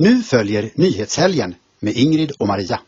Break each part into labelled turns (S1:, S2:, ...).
S1: Nu följer Nyhetshelgen med Ingrid och Maria.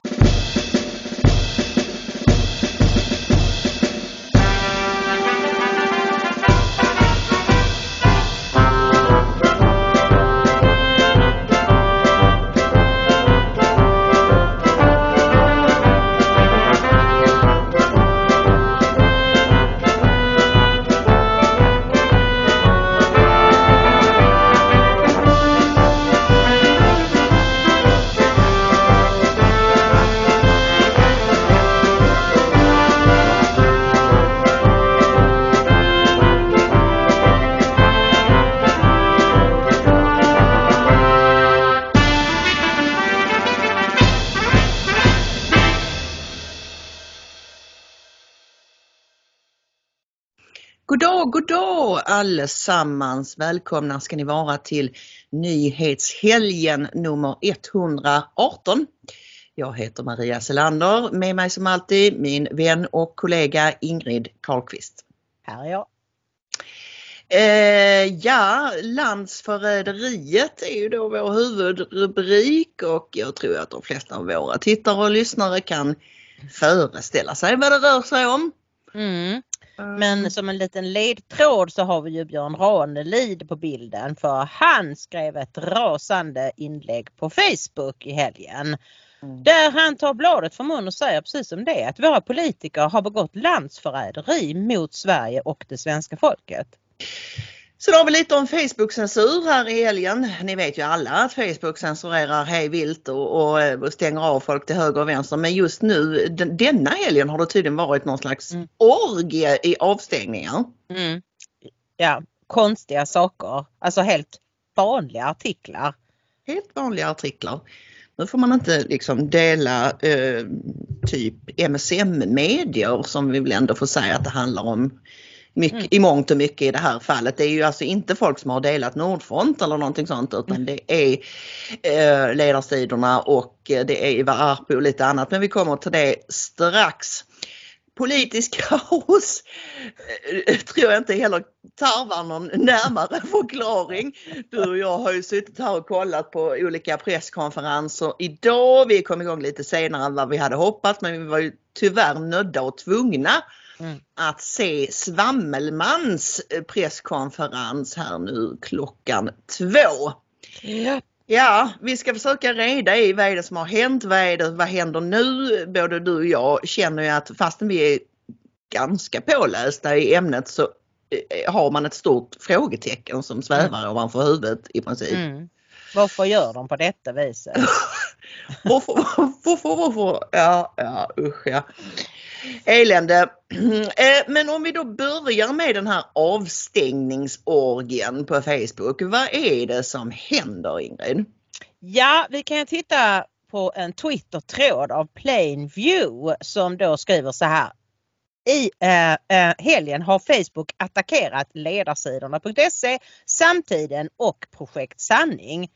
S2: Allesammans! Välkomna ska ni vara till Nyhetshelgen nummer 118. Jag heter Maria Selander, med mig som alltid min vän och kollega Ingrid Karlqvist.
S3: Här är jag.
S2: Eh, ja, landsförräderiet är ju då vår huvudrubrik och jag tror att de flesta av våra tittare och lyssnare kan föreställa sig vad det rör sig om.
S3: Mm. Men som en liten ledtråd så har vi ju Björn Ranelid på bilden för han skrev ett rasande inlägg på Facebook i helgen.
S2: Mm.
S3: Där han tar bladet från mun och säger precis som det att våra politiker har begått landsförräderi mot Sverige och det svenska folket.
S2: Så då har vi lite om Facebook-censur här i helgen. Ni vet ju alla att Facebook censurerar hej vilt och, och, och stänger av folk till höger och vänster. Men just nu den, denna helgen har det tydligen varit någon slags
S3: Mm.
S2: orgie i avstängningar.
S3: Mm. Ja, konstiga saker. Alltså helt vanliga artiklar.
S2: Helt vanliga artiklar. Nu får man inte liksom dela eh, typ MSM-medier som vi väl ändå får säga att det handlar om mycket,
S3: Mm.
S2: i mångt och mycket i det här fallet. Det är ju alltså inte folk som har delat Nordfront eller någonting sånt utan
S3: Mm.
S2: det är eh, ledarsidorna och eh, det är Eva Arpi och lite annat. Men vi kommer till det strax. Politisk kaos eh, tror jag inte heller tarvar någon närmare förklaring. Du och jag har ju suttit här och kollat på olika presskonferenser idag. Vi kom igång lite senare än vad vi hade hoppats men vi var ju tyvärr nödda och tvungna
S3: Mm.
S2: att se Svammelmans eh, presskonferens här nu klockan två.
S3: Ja.
S2: Ja, vi ska försöka reda i vad är det som har hänt, vad, är det, vad händer nu? Både du och jag känner ju att fastän vi är ganska pålästa i ämnet så eh, har man ett stort frågetecken som svävar ovanför huvudet i princip.
S3: Mm. Varför gör de på detta viset?
S2: Varför, varför, varför? Ja, ja usch ja. Elände. Eh, men om vi då börjar med den här avstängningsorgien på Facebook. Vad är det som händer Ingrid?
S3: Ja, vi kan titta på en Twitter-tråd av Plainview som då skriver så här. I eh, eh, helgen har Facebook attackerat ledarsidorna.se, Samtiden och Projekt Sanning.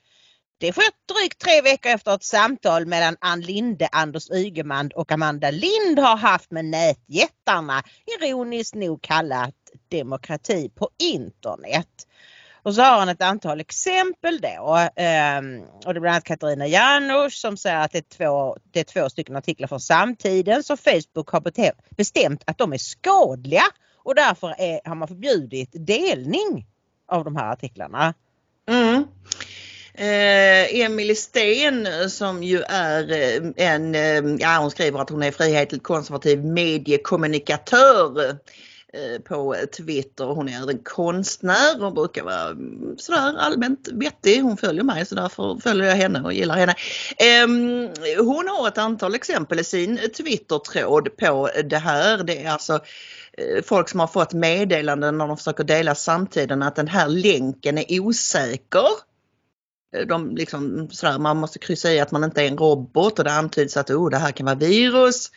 S3: Det sker drygt tre veckor efter ett samtal mellan Ann Linde, Anders Ygeman och Amanda Lind har haft med nätjättarna, ironiskt nog kallat demokrati på internet. Och så har han ett antal exempel då. Ehm, och det är bland annat Katarina Janouch som säger att det är, två, det är två stycken artiklar från samtiden som Facebook har bestämt att de är skadliga och därför är, har man förbjudit delning av de här artiklarna.
S2: Mm. Eh, Emily Sten som ju är eh, en, eh, ja hon skriver att hon är frihetligt konservativ mediekommunikatör eh, på Twitter. Hon är en konstnär och brukar vara mm, sådär allmänt vettig. Hon följer mig så därför följer jag henne och gillar henne. Ehm, hon har ett antal exempel i sin Twitter-tråd på det här. Det är alltså folk som har fått meddelanden när de försöker dela samtiden att den här länken är osäker. Eh, de liksom, sådär, man måste kryssa i att man inte är en robot och det antyds att oh, det här kan vara virus.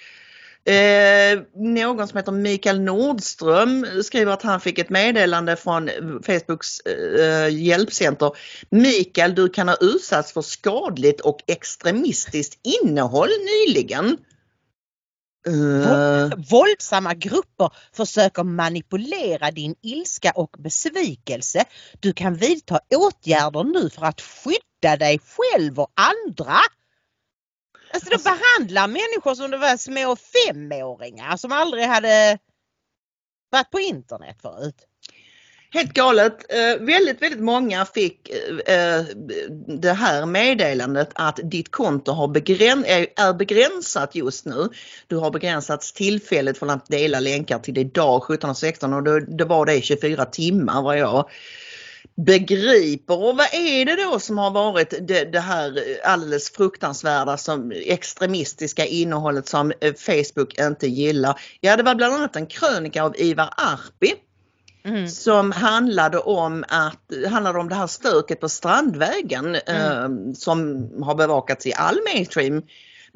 S2: Eh, någon som heter Mikael Nordström skriver att han fick ett meddelande från Facebooks eh, hjälpcenter. Mikael, du kan ha utsatts för skadligt och extremistiskt innehåll nyligen. Eh,
S3: Våldsamma grupper försöker manipulera din ilska och besvikelse. Du kan vidta åtgärder nu för att skydda dig själv och andra. Alltså de behandlar människor som de var små femåringar som aldrig hade varit på internet förut.
S2: Helt galet. Eh, väldigt, väldigt många fick eh, det här meddelandet att ditt konto har begräns är begränsat just nu. Du har begränsats tillfälligt från att dela länkar till idag 17.16 och då det var det 24 timmar vad jag begriper. Och vad är det då som har varit det, det här alldeles fruktansvärda som extremistiska innehållet som eh, Facebook inte gillar? Ja, det var bland annat en krönika av Ivar Arpi Mm. som handlade om att handlade om det här stöket på Strandvägen mm. eh, som har bevakats i all mainstream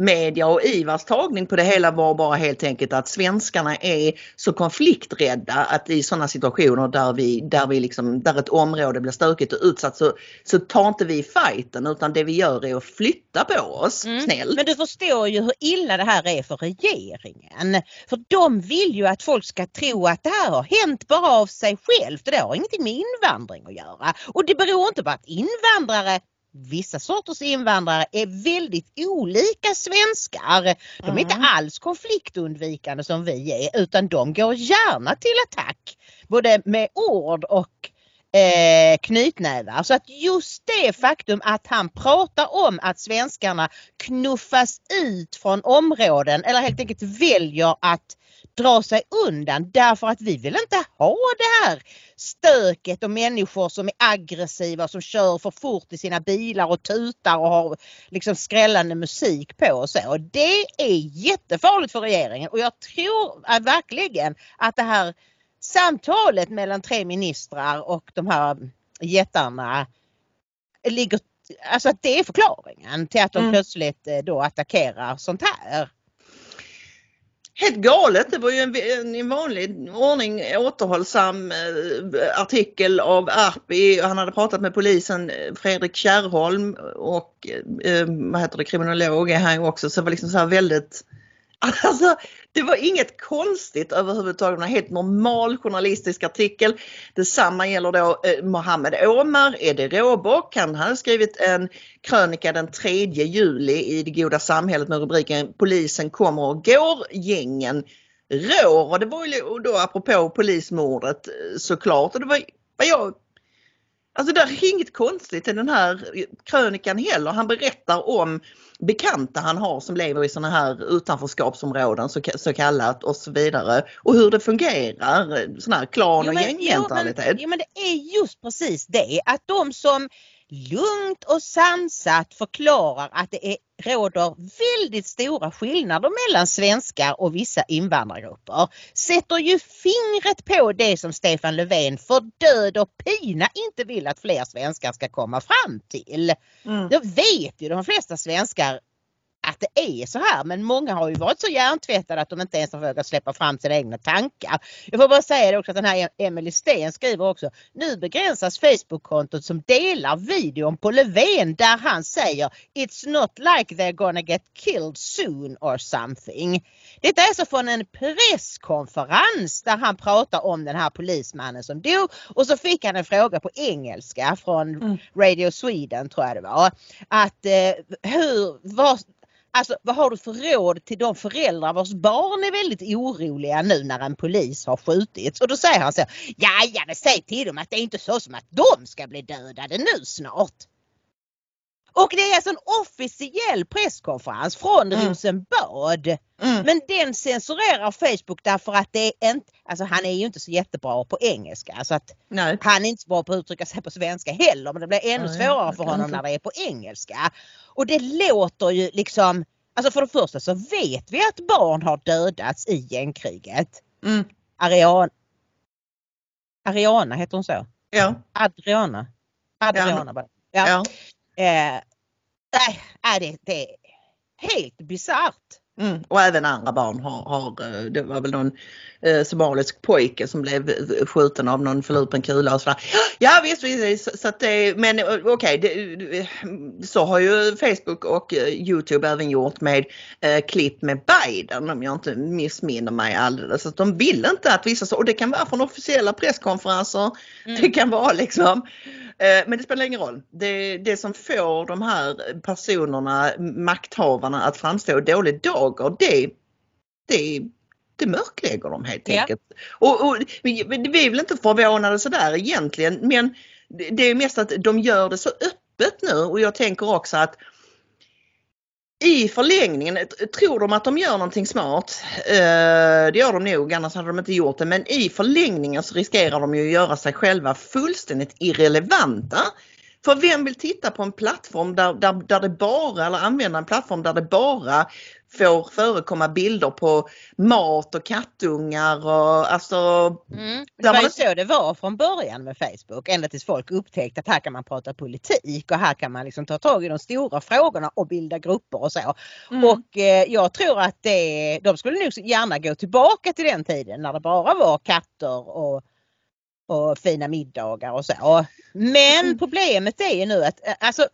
S2: media och Ivars tagning på det hela var bara helt enkelt att svenskarna är så konflikträdda att i sådana situationer där vi, där vi liksom, där ett område blir stökigt och utsatt så, så tar inte vi fighten utan det vi gör är att flytta på oss. Mm. Snäll.
S3: Men du förstår ju hur illa det här är för regeringen. För de vill ju att folk ska tro att det här har hänt bara av sig självt. Det har ingenting med invandring att göra. Och det beror inte på att invandrare vissa sorters invandrare är väldigt olika svenskar. De är mm. inte alls konfliktundvikande som vi är utan de går gärna till attack. Både med ord och eh, knytnävar. Så att just det faktum att han pratar om att svenskarna knuffas ut från områden eller helt enkelt väljer att dra sig undan därför att vi vill inte ha det här stöket och människor som är aggressiva som kör för fort i sina bilar och tutar och har liksom skrällande musik på och så. Det är jättefarligt för regeringen och jag tror verkligen att det här samtalet mellan tre ministrar och de här jättarna ligger, alltså att det är förklaringen till att de mm. plötsligt eh, då attackerar sånt här.
S2: Helt galet, det var ju en, en i vanlig ordning återhållsam eh, artikel av Arpi. Han hade pratat med polisen eh, Fredrik Kärrholm och eh, eh, vad heter det, kriminolog är han också. Så det var liksom så här väldigt Alltså, det var inget konstigt överhuvudtaget, en helt normal journalistisk artikel. Detsamma gäller då eh, Mohammed Omar, Eddie Råbock. Han hade skrivit en krönika den 3 juli i Det goda samhället med rubriken Polisen kommer och går, gängen rår. Och det var ju då apropå polismordet eh, såklart. Och det var vad jag Alltså det är inget konstigt i den här krönikan heller. Han berättar om bekanta han har som lever i sådana här utanförskapsområden så, kallat och så vidare. Och hur det fungerar, sån här klan och gängmentalitet.
S3: Jo, jo men det är just precis det att de som lugnt och sansat förklarar att det är, råder väldigt stora skillnader mellan svenskar och vissa invandrargrupper. Sätter ju fingret på det som Stefan Löfven för död och pina inte vill att fler svenskar ska komma fram till. Mm. Då vet ju de flesta svenskar att det är så här men många har ju varit så hjärntvättade att de inte ens har vågat släppa fram sina egna tankar. Jag får bara säga det också att den här Emelie Sten skriver också Nu begränsas Facebook-kontot som delar videon på Löfven där han säger It's not like they're gonna get killed soon or something. Detta är alltså från en presskonferens där han pratar om den här polismannen som dog och så fick han en fråga på engelska från mm. Radio Sweden tror jag det var. Att eh, hur, vad, Alltså vad har du för råd till de föräldrar vars barn är väldigt oroliga nu när en polis har skjutits? Och då säger han så Ja, ja men säg till dem att det är inte så som att de ska bli dödade nu snart. Och det är alltså en officiell presskonferens från mm. Rosenbad. Mm. Men den censurerar Facebook därför att det är inte, alltså han är ju inte så jättebra på engelska så att Nej. han är inte så bra på att uttrycka sig på svenska heller men det blir ännu svårare för honom när det är på engelska. Och det låter ju liksom, alltså för det första så vet vi att barn har dödats i gängkriget. Mm. Ariana, Ariana heter hon så?
S2: Ja.
S3: Adriana. Adriana ja. ja. ja. Eh, nej, det, det är helt bisarrt.
S2: Mm. Och även andra barn har, har eh, det var väl någon eh, somalisk pojke som blev skjuten av någon förlupen kula och sådär. Ja visst, visst så att det, men eh, okej, okay, så har ju Facebook och eh, Youtube även gjort med eh, klipp med Biden om jag inte missminner mig alldeles. Att de vill inte att vissa, och det kan vara från officiella presskonferenser, mm. det kan vara liksom Eh, Men det spelar ingen roll. Det, det som får de här personerna, makthavarna att framstå i dålig dager, det, det, det mörklägger de helt
S3: Ja.
S2: enkelt. Och, och, vi, är väl inte förvånade sådär egentligen men det är mest att de gör det så öppet nu och jag tänker också att i förlängningen, tror de att de gör någonting smart? Eh, det gör de nog, annars hade de inte gjort det. Men i förlängningen så riskerar de ju att göra sig själva fullständigt irrelevanta. För vem vill titta på en plattform där, där, där det bara, eller använda en plattform där det bara får förekomma bilder på mat och kattungar och alltså
S3: Mm. Det var
S2: man
S3: ju så det var från början med Facebook. Ända tills folk upptäckte att här kan man prata politik och här kan man liksom ta tag i de stora frågorna och bilda grupper och så.
S2: Mm.
S3: Och eh, jag tror att det, de skulle nog gärna gå tillbaka till den tiden när det bara var katter och, och fina middagar och så. Men
S2: Mm.
S3: problemet är ju nu att eh, alltså,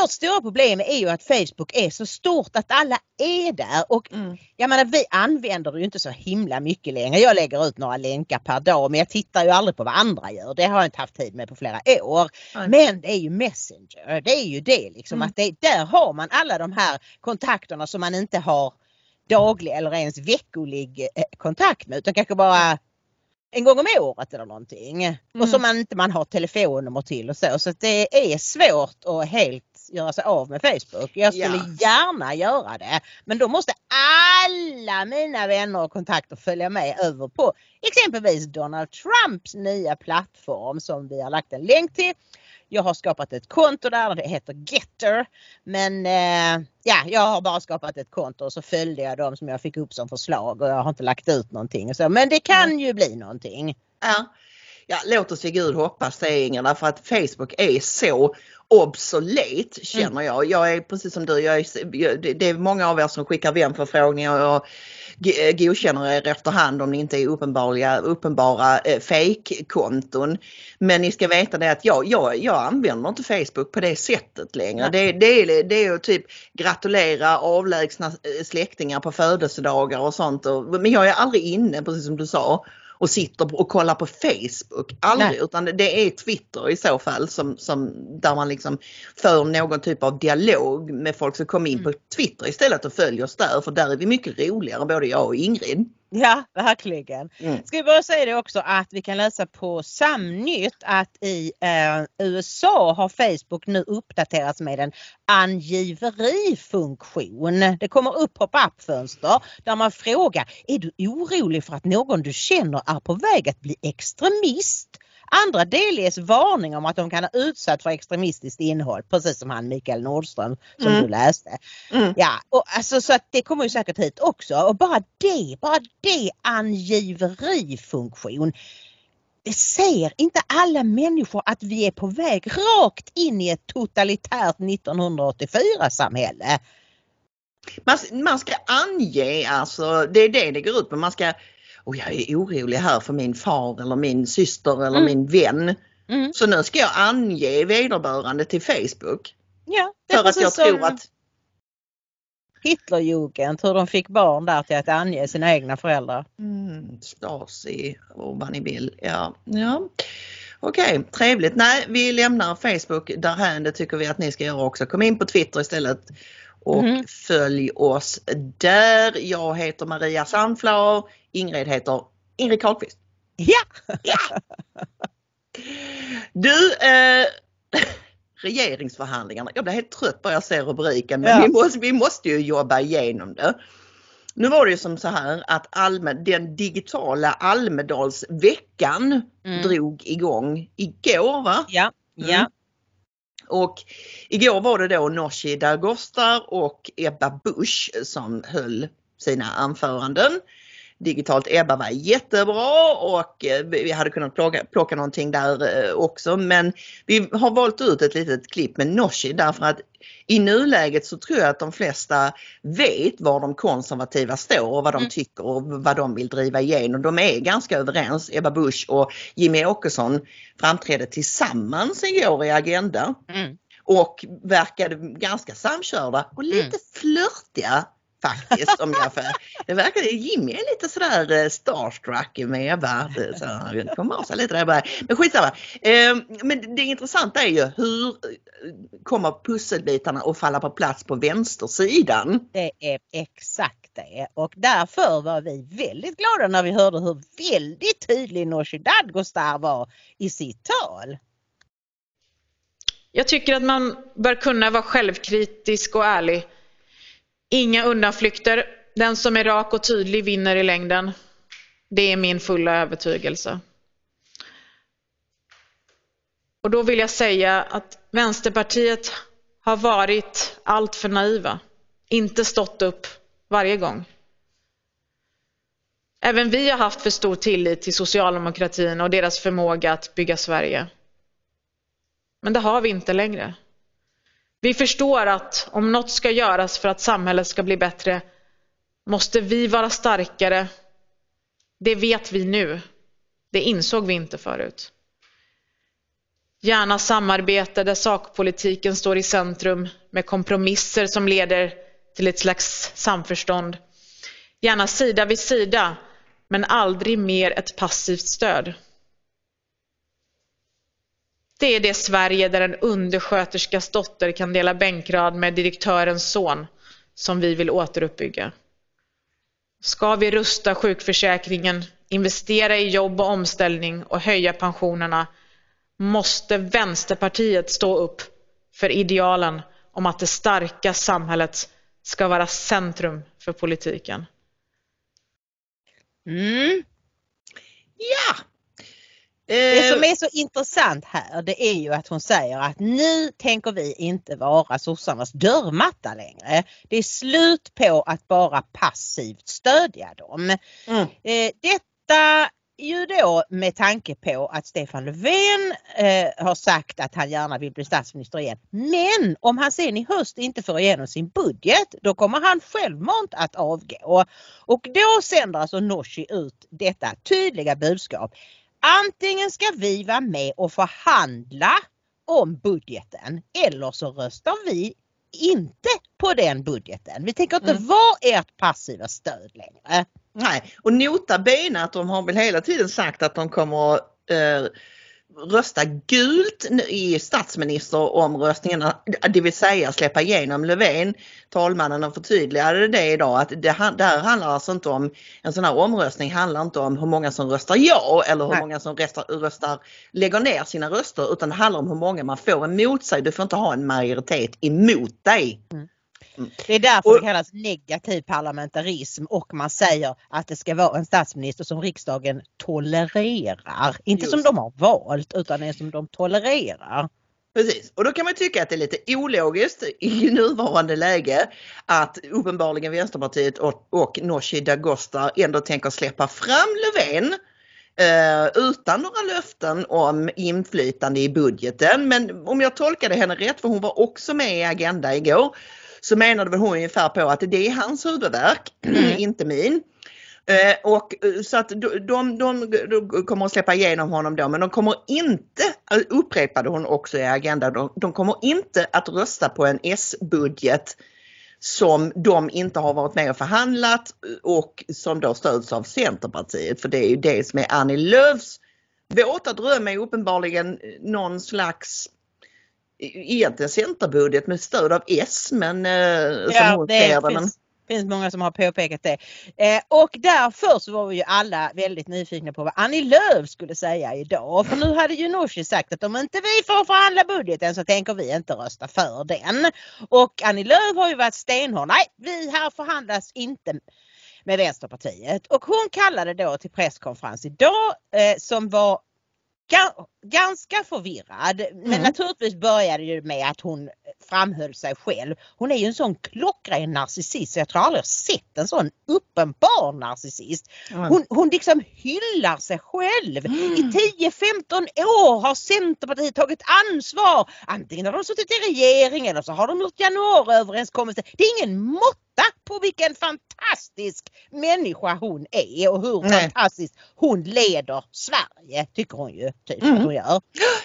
S3: vårt stora problem är ju att Facebook är så stort att alla är där och
S2: Mm.
S3: jag menar vi använder det ju inte så himla mycket längre. Jag lägger ut några länkar per dag men jag tittar ju aldrig på vad andra gör. Det har jag inte haft tid med på flera år.
S2: Nej.
S3: Men det är ju Messenger. Det är ju det liksom
S2: Mm.
S3: att det, där har man alla de här kontakterna som man inte har daglig eller ens veckolig eh, kontakt med utan kanske bara en gång om året eller någonting.
S2: Mm.
S3: Och som man inte man har telefonnummer till och så. Så det är svårt att helt göra sig av med Facebook. Jag skulle
S2: Ja.
S3: gärna göra det. Men då måste alla mina vänner och kontakter följa med över på exempelvis Donald Trumps nya plattform som vi har lagt en länk till. Jag har skapat ett konto där, det heter Getter. Men eh, ja, jag har bara skapat ett konto och så följde jag dem som jag fick upp som förslag och jag har inte lagt ut någonting. Och så. Men det kan ju bli någonting.
S2: Ja. Ja, låt oss vid Gud hoppas det Inger, därför att Facebook är så obsolet känner jag. Jag är precis som du, jag är, det är många av er som skickar vänförfrågningar och eh, godkänner er efterhand om ni inte är uppenbara, uppenbara eh, fake-konton. Men ni ska veta det att jag, jag, jag använder inte Facebook på det sättet längre. Det, det, är, det är ju typ gratulera avlägsna eh, släktingar på födelsedagar och sånt. Men jag är aldrig inne, precis som du sa och sitter och kollar på Facebook. Aldrig,
S3: Nej.
S2: utan det är Twitter i så fall som, som där man liksom för någon typ av dialog med folk som kommer in på Twitter istället och följer oss där för där är vi mycket roligare både jag och Ingrid.
S3: Ja, verkligen.
S2: Mm.
S3: Ska vi bara säga det också att vi kan läsa på Samnytt att i eh, USA har Facebook nu uppdaterats med en angiverifunktion. Det kommer upp pop-up-fönster där man frågar Är du orolig för att någon du känner är på väg att bli extremist? Andra delges varning om att de kan ha utsatt för extremistiskt innehåll, precis som han Mikael Nordström som
S2: Mm.
S3: du läste.
S2: Mm.
S3: Ja, och alltså, så att det kommer ju säkert hit också. Och bara det, bara det angiverifunktion. Det ser inte alla människor att vi är på väg rakt in i ett totalitärt 1984 samhälle.
S2: Man, man ska ange alltså, det är det det går ut på. Man ska, och jag är orolig här för min far eller min syster eller
S3: Mm.
S2: min vän.
S3: Mm.
S2: Så nu ska jag ange vederbörande till Facebook.
S3: Ja,
S2: För att jag tror att
S3: Hitlerjugend, hur de fick barn där till att ange sina egna föräldrar.
S2: Mm, Stasi och vad ni vill. Ja, ja. Okej, trevligt. Nej, vi lämnar Facebook därhän. Det tycker vi att ni ska göra också. Kom in på Twitter istället och
S3: Mhm.
S2: följ oss där. Jag heter Maria Sandflower. Ingrid heter Ingrid Carlqvist.
S3: Ja!
S2: Du, eh, regeringsförhandlingarna. Jag blir helt trött bara jag ser rubriken men
S3: Ja.
S2: vi, måste, vi måste ju jobba igenom det. Nu var det ju som så här att Alme, den digitala Almedalsveckan
S3: Mm.
S2: drog igång igår va?
S3: Ja, ja.
S2: Mm. Och igår var det då Nooshi Dadgostar och Ebba Busch som höll sina anföranden. Digitalt Ebba var jättebra och eh, vi hade kunnat plocka, plocka någonting där eh, också men vi har valt ut ett litet klipp med Nooshi därför att i nuläget så tror jag att de flesta vet var de konservativa står och vad de
S3: Mm.
S2: tycker och vad de vill driva igenom. De är ganska överens. Ebba Busch och Jimmy Åkesson framträdde tillsammans igår i Agenda
S3: Mm.
S2: och verkade ganska samkörda och lite
S3: Mm.
S2: flörtiga faktiskt. Om jag får. Det verkar Jimmy är lite sådär eh, starstruck med Eva. Så han kommer av sig lite där bara. Men skitsamma. Eh, Men det intressanta är ju hur eh, kommer pusselbitarna att falla på plats på vänstersidan?
S3: Det är exakt det och därför var vi väldigt glada när vi hörde hur väldigt tydlig Nooshi Dadgostar var i sitt tal.
S4: Jag tycker att man bör kunna vara självkritisk och ärlig. Inga undanflykter. Den som är rak och tydlig vinner i längden. Det är min fulla övertygelse. Och då vill jag säga att Vänsterpartiet har varit alltför naiva. Inte stått upp varje gång. Även vi har haft för stor tillit till socialdemokratin och deras förmåga att bygga Sverige. Men det har vi inte längre. Vi förstår att om något ska göras för att samhället ska bli bättre måste vi vara starkare. Det vet vi nu. Det insåg vi inte förut. Gärna samarbete där sakpolitiken står i centrum med kompromisser som leder till ett slags samförstånd. Gärna sida vid sida, men aldrig mer ett passivt stöd. Det är det Sverige där en undersköterskas dotter kan dela bänkrad med direktörens son som vi vill återuppbygga. Ska vi rusta sjukförsäkringen, investera i jobb och omställning och höja pensionerna måste Vänsterpartiet stå upp för idealen om att det starka samhället ska vara centrum för politiken.
S3: Mm.
S2: Ja!
S3: Det som
S2: Eh,
S3: är så intressant här det är ju att hon säger att nu tänker vi inte vara sossarnas dörrmatta längre. Det är slut på att bara passivt stödja dem.
S2: Mm.
S3: Eh, detta ju då med tanke på att Stefan Löfven eh, har sagt att han gärna vill bli statsminister igen. Men om han sen i höst inte får igenom sin budget då kommer han självmant att avgå. Och då sänder alltså Nooshi ut detta tydliga budskap. Antingen ska vi vara med och förhandla om budgeten eller så röstar vi inte på den budgeten. Vi tänker inte
S2: Mm.
S3: vara ert passiva stöd längre.
S2: Nej, och nota bene att de har väl hela tiden sagt att de kommer att eh, rösta gult i statsministeromröstningen, det vill säga släppa igenom Löfven. Talmannen förtydligade det idag att det, här handlar alltså inte om, en sån här omröstning handlar inte om hur många som röstar ja eller hur
S3: Nej.
S2: många som röstar, röstar, lägger ner sina röster utan det handlar om hur många man får emot sig. Du får inte ha en majoritet emot dig.
S3: Det är därför
S2: Och-
S3: det kallas negativ parlamentarism och man säger att det ska vara en statsminister som riksdagen tolererar. Inte
S2: Just.
S3: som de har valt utan en som de tolererar.
S2: Precis, och då kan man tycka att det är lite ologiskt i nuvarande läge att uppenbarligen Vänsterpartiet och, och Nooshi Dadgostar ändå tänker släppa fram Löfven eh, utan några löften om inflytande i budgeten. Men om jag tolkade henne rätt, för hon var också med i Agenda igår, så menade väl hon ungefär på att det är hans huvudvärk, inte min. Eh, och eh, så att de, de, de, kommer att släppa igenom honom då men de kommer inte, eh, upprepade hon också i Agenda, de, de kommer inte att rösta på en S-budget som de inte har varit med och förhandlat och som då stöds av Centerpartiet för det är ju det som är Annie Lööfs våta dröm är uppenbarligen någon slags egentligen centerbudget med stöd av S men eh, som hon
S3: det.
S2: Men,
S3: finns, finns många som har påpekat det. Eh, och därför så var vi ju alla väldigt nyfikna på vad Annie Lööf skulle säga idag. För nu hade ju Nooshi sagt att om inte vi får förhandla budgeten så tänker vi inte rösta för den. Och Annie Lööf har ju varit stenhård. Nej, vi här förhandlas inte med Vänsterpartiet. Och hon kallade då till presskonferens idag eh, som var ganska förvirrad. Men
S2: Mm.
S3: naturligtvis började det med att hon framhöll sig själv. Hon är ju en sån klockren narcissist så jag tror aldrig jag sett en sån uppenbar narcissist. Hon, hon liksom hyllar sig själv. I 10-15 år har Centerpartiet tagit ansvar. Antingen har de suttit i regering eller så har de gjort januariöverenskommelse. Det är ingen måtta på vilken fantastisk människa hon är och hur
S2: Nej.
S3: fantastiskt hon leder Sverige tycker hon ju typ
S2: Mm.
S3: Gör.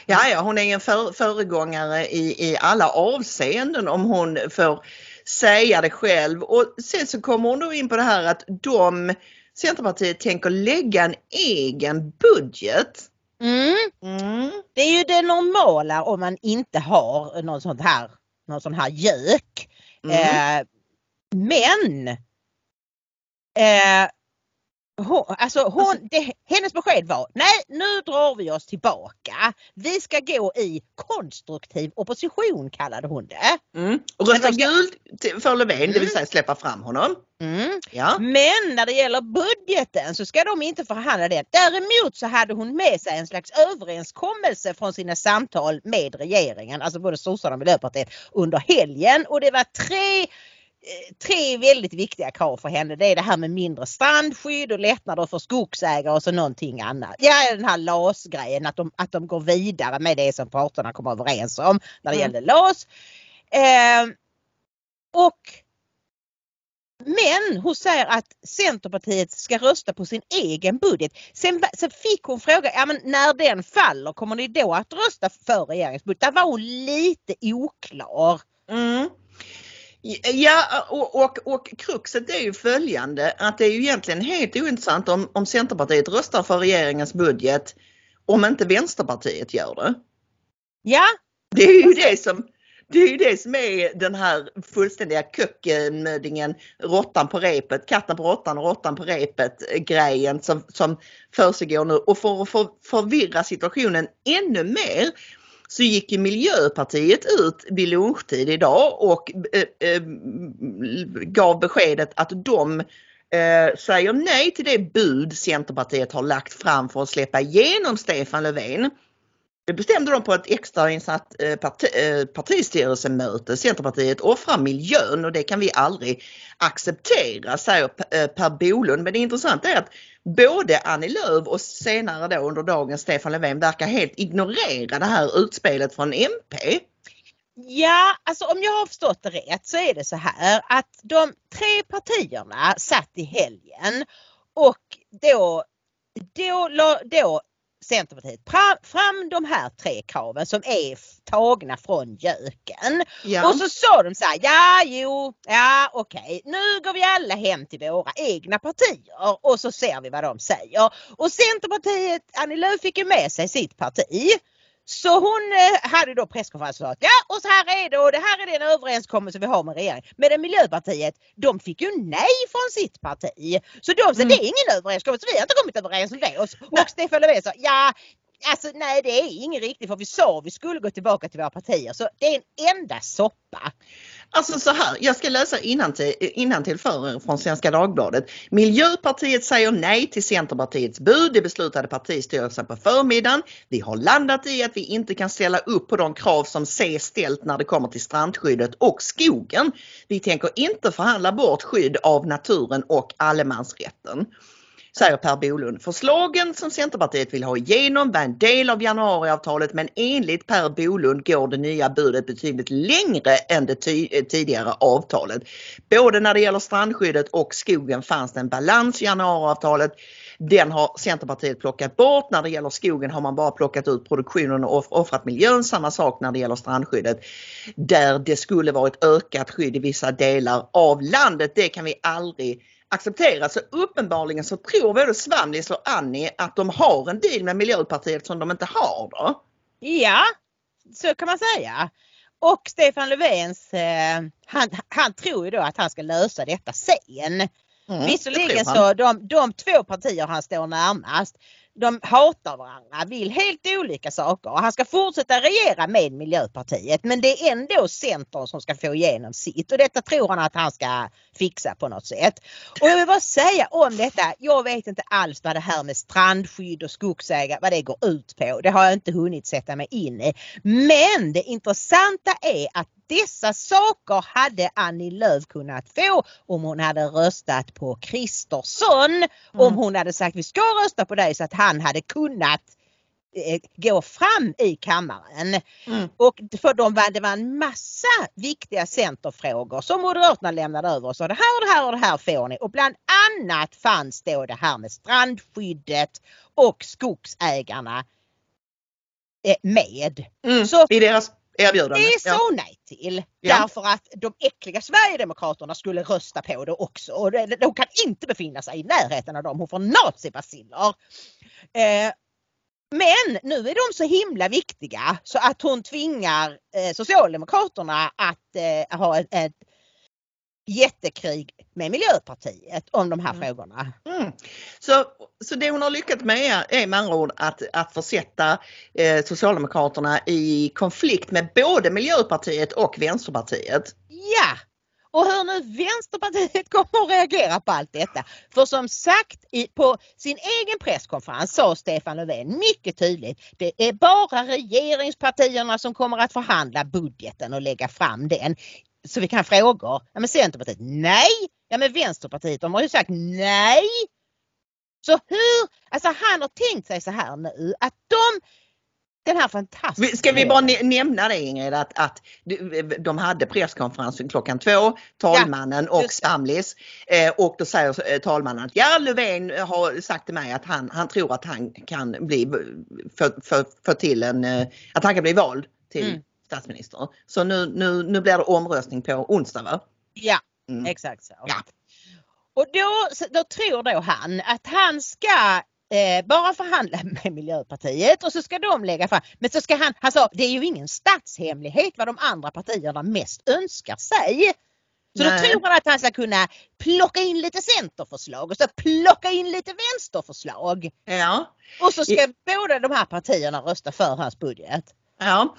S2: Ja, ja, hon är en för, föregångare i, i alla avseenden om hon får säga det själv. Och sen så kommer hon då in på det här att de, Centerpartiet tänker lägga en egen budget.
S3: Mm.
S2: Mm.
S3: Det är ju det normala om man inte har någon sånt här, någon sån här gök.
S2: Mm.
S3: Eh, men eh, hon, alltså hon, det, hennes besked var nej nu drar vi oss tillbaka. Vi ska gå i konstruktiv opposition kallade hon det.
S2: Mm. Och rösta gult för Löfven, det vill
S3: Mm.
S2: säga släppa fram honom.
S3: Mm.
S2: Ja.
S3: Men när det gäller budgeten så ska de inte förhandla den. Däremot så hade hon med sig en slags överenskommelse från sina samtal med regeringen, alltså både sossarna och Miljöpartiet under helgen och det var tre Tre väldigt viktiga krav för henne. Det är det här med mindre strandskydd och lättnader för skogsägare och så någonting annat. Ja den här LAS-grejen att de, att de går vidare med det som parterna kom överens om när det
S2: Mm.
S3: gällde LAS. Eh, och men hon säger att Centerpartiet ska rösta på sin egen budget. Sen, sen fick hon fråga, ja men när den faller kommer ni då att rösta för regeringens budget? Där var hon lite oklar.
S2: Mm. Ja och, och, och kruxet är ju följande att det är ju egentligen helt ointressant om, om Centerpartiet röstar för regeringens budget om inte Vänsterpartiet gör det.
S3: Ja,
S2: Det är ju det som det är ju det som är den här fullständiga kökkenmöddingen, råttan på repet, katten på råttan och råttan på repet grejen som, som försiggår nu. Och för att för, förvirra situationen ännu mer så gick ju Miljöpartiet ut vid lunchtid idag och eh, eh, gav beskedet att de eh, säger nej till det bud Centerpartiet har lagt fram för att släppa igenom Stefan Löfven. Det bestämde de på ett extrainsatt eh, parti, eh, partistyrelsemöte. Centerpartiet offrar miljön och det kan vi aldrig acceptera, säger eh, Per Bolund. Men det intressanta är att både Annie Lööf och senare då under dagen Stefan Löfven verkar helt ignorera det här utspelet från MP.
S3: ja, alltså om jag har förstått det rätt så är det så här att de tre partierna satt i helgen och då, då, då Centerpartiet pra- fram de här tre kraven som är tagna från göken.
S2: Ja.
S3: Och så sa de så här, ja jo, ja okej, nu går vi alla hem till våra egna partier och så ser vi vad de säger. Och Centerpartiet, Annie Lööf fick ju med sig sitt parti. Så hon eh, hade då presskonferens och sa att ja och så här är det och det här är den överenskommelse vi har med regeringen. Men Miljöpartiet de fick ju nej från sitt parti. Så de sa
S2: Mm.
S3: det är ingen överenskommelse, vi har inte kommit överens om det. Och, och Stefan Löfven sa ja Alltså nej det är ingen riktig för vi sa vi skulle gå tillbaka till våra partier så det är en enda soppa.
S2: Alltså så här, jag ska läsa innantill, innantill för er från Svenska Dagbladet. Miljöpartiet säger nej till Centerpartiets bud. Det beslutade partistyrelsen på förmiddagen. Vi har landat i att vi inte kan ställa upp på de krav som C ställt när det kommer till strandskyddet och skogen. Vi tänker inte förhandla bort skydd av naturen och allemansrätten säger Per Bolund. Förslagen som Centerpartiet vill ha igenom var en del av januariavtalet men enligt Per Bolund går det nya budet betydligt längre än det tidigare avtalet. Både när det gäller strandskyddet och skogen fanns det en balans i januariavtalet. Den har Centerpartiet plockat bort. När det gäller skogen har man bara plockat ut produktionen och offrat miljön. Samma sak när det gäller strandskyddet. Där det skulle vara ett ökat skydd i vissa delar av landet. Det kan vi aldrig acceptera. Så uppenbarligen så tror både Svanlis och Annie att de har en deal med Miljöpartiet som de inte har då.
S3: Ja, så kan man säga. Och Stefan Löfvens, eh, han, han tror ju då att han ska lösa detta sen.
S2: Mm,
S3: Visserligen så de, de två partier han står närmast de hatar varandra, vill helt olika saker och han ska fortsätta regera med Miljöpartiet men det är ändå Centern som ska få igenom sitt och detta tror han att han ska fixa på något sätt. Och jag vill bara säga om detta, jag vet inte alls vad det här med strandskydd och skogsägare, vad det går ut på. Det har jag inte hunnit sätta mig in i. Men det intressanta är att dessa saker hade Annie Lööf kunnat få om hon hade röstat på Kristersson. Om hon hade sagt vi ska rösta på dig så att han hade kunnat eh, gå fram i kammaren.
S2: Mm.
S3: Och för de var, det var en massa viktiga centerfrågor som Moderaterna lämnade över och sa det här och det här och det här får ni. Och bland annat fanns då det här med strandskyddet och skogsägarna eh, med.
S2: Mm.
S3: Så-
S2: I deras erbjudande.
S3: Det sa
S2: Ja.
S3: nej till.
S2: Ja.
S3: Därför att de äckliga Sverigedemokraterna skulle rösta på det också. Och de kan inte befinna sig i närheten av dem. Hon får nazibaciller. Eh, men nu är de så himla viktiga så att hon tvingar eh, Socialdemokraterna att eh, ha ett, ett jättekrig med Miljöpartiet om de här
S2: Mm.
S3: frågorna.
S2: Mm. Så, så det hon har lyckats med är, med andra ord att, att försätta eh, Socialdemokraterna i konflikt med både Miljöpartiet och Vänsterpartiet.
S3: Ja! Och hur nu Vänsterpartiet kommer att reagera på allt detta. För som sagt i, på sin egen presskonferens sa Stefan Löfven mycket tydligt. Det är bara regeringspartierna som kommer att förhandla budgeten och lägga fram den. Så vi kan fråga, ja men Centerpartiet nej, ja men Vänsterpartiet de har ju sagt nej. Så hur, alltså han har tänkt sig så här nu att de, den här fantastiska
S2: Ska vi bara nämna det Ingrid att, att de- de hade presskonferens klockan två, talmannen och
S3: just det.
S2: Stamlis. Eh, och då säger eh, talmannen att ja Löfven har sagt till mig att han, han tror att han kan bli för, för, för till en, eh, att han kan bli vald till
S3: Mm.
S2: Statsminister. Så nu, nu, nu blir det omröstning på onsdag va?
S3: Ja,
S2: Mm.
S3: Exakt så.
S2: Ja.
S3: Och då, då tror då han att han ska eh, bara förhandla med Miljöpartiet och så ska de lägga fram. Men så ska han, han sa det är ju ingen statshemlighet vad de andra partierna mest önskar sig. Så
S2: Nej.
S3: då tror han att han ska kunna plocka in lite centerförslag och så plocka in lite vänsterförslag.
S2: Ja.
S3: Och så ska båda de här partierna rösta för hans budget.
S2: Ja,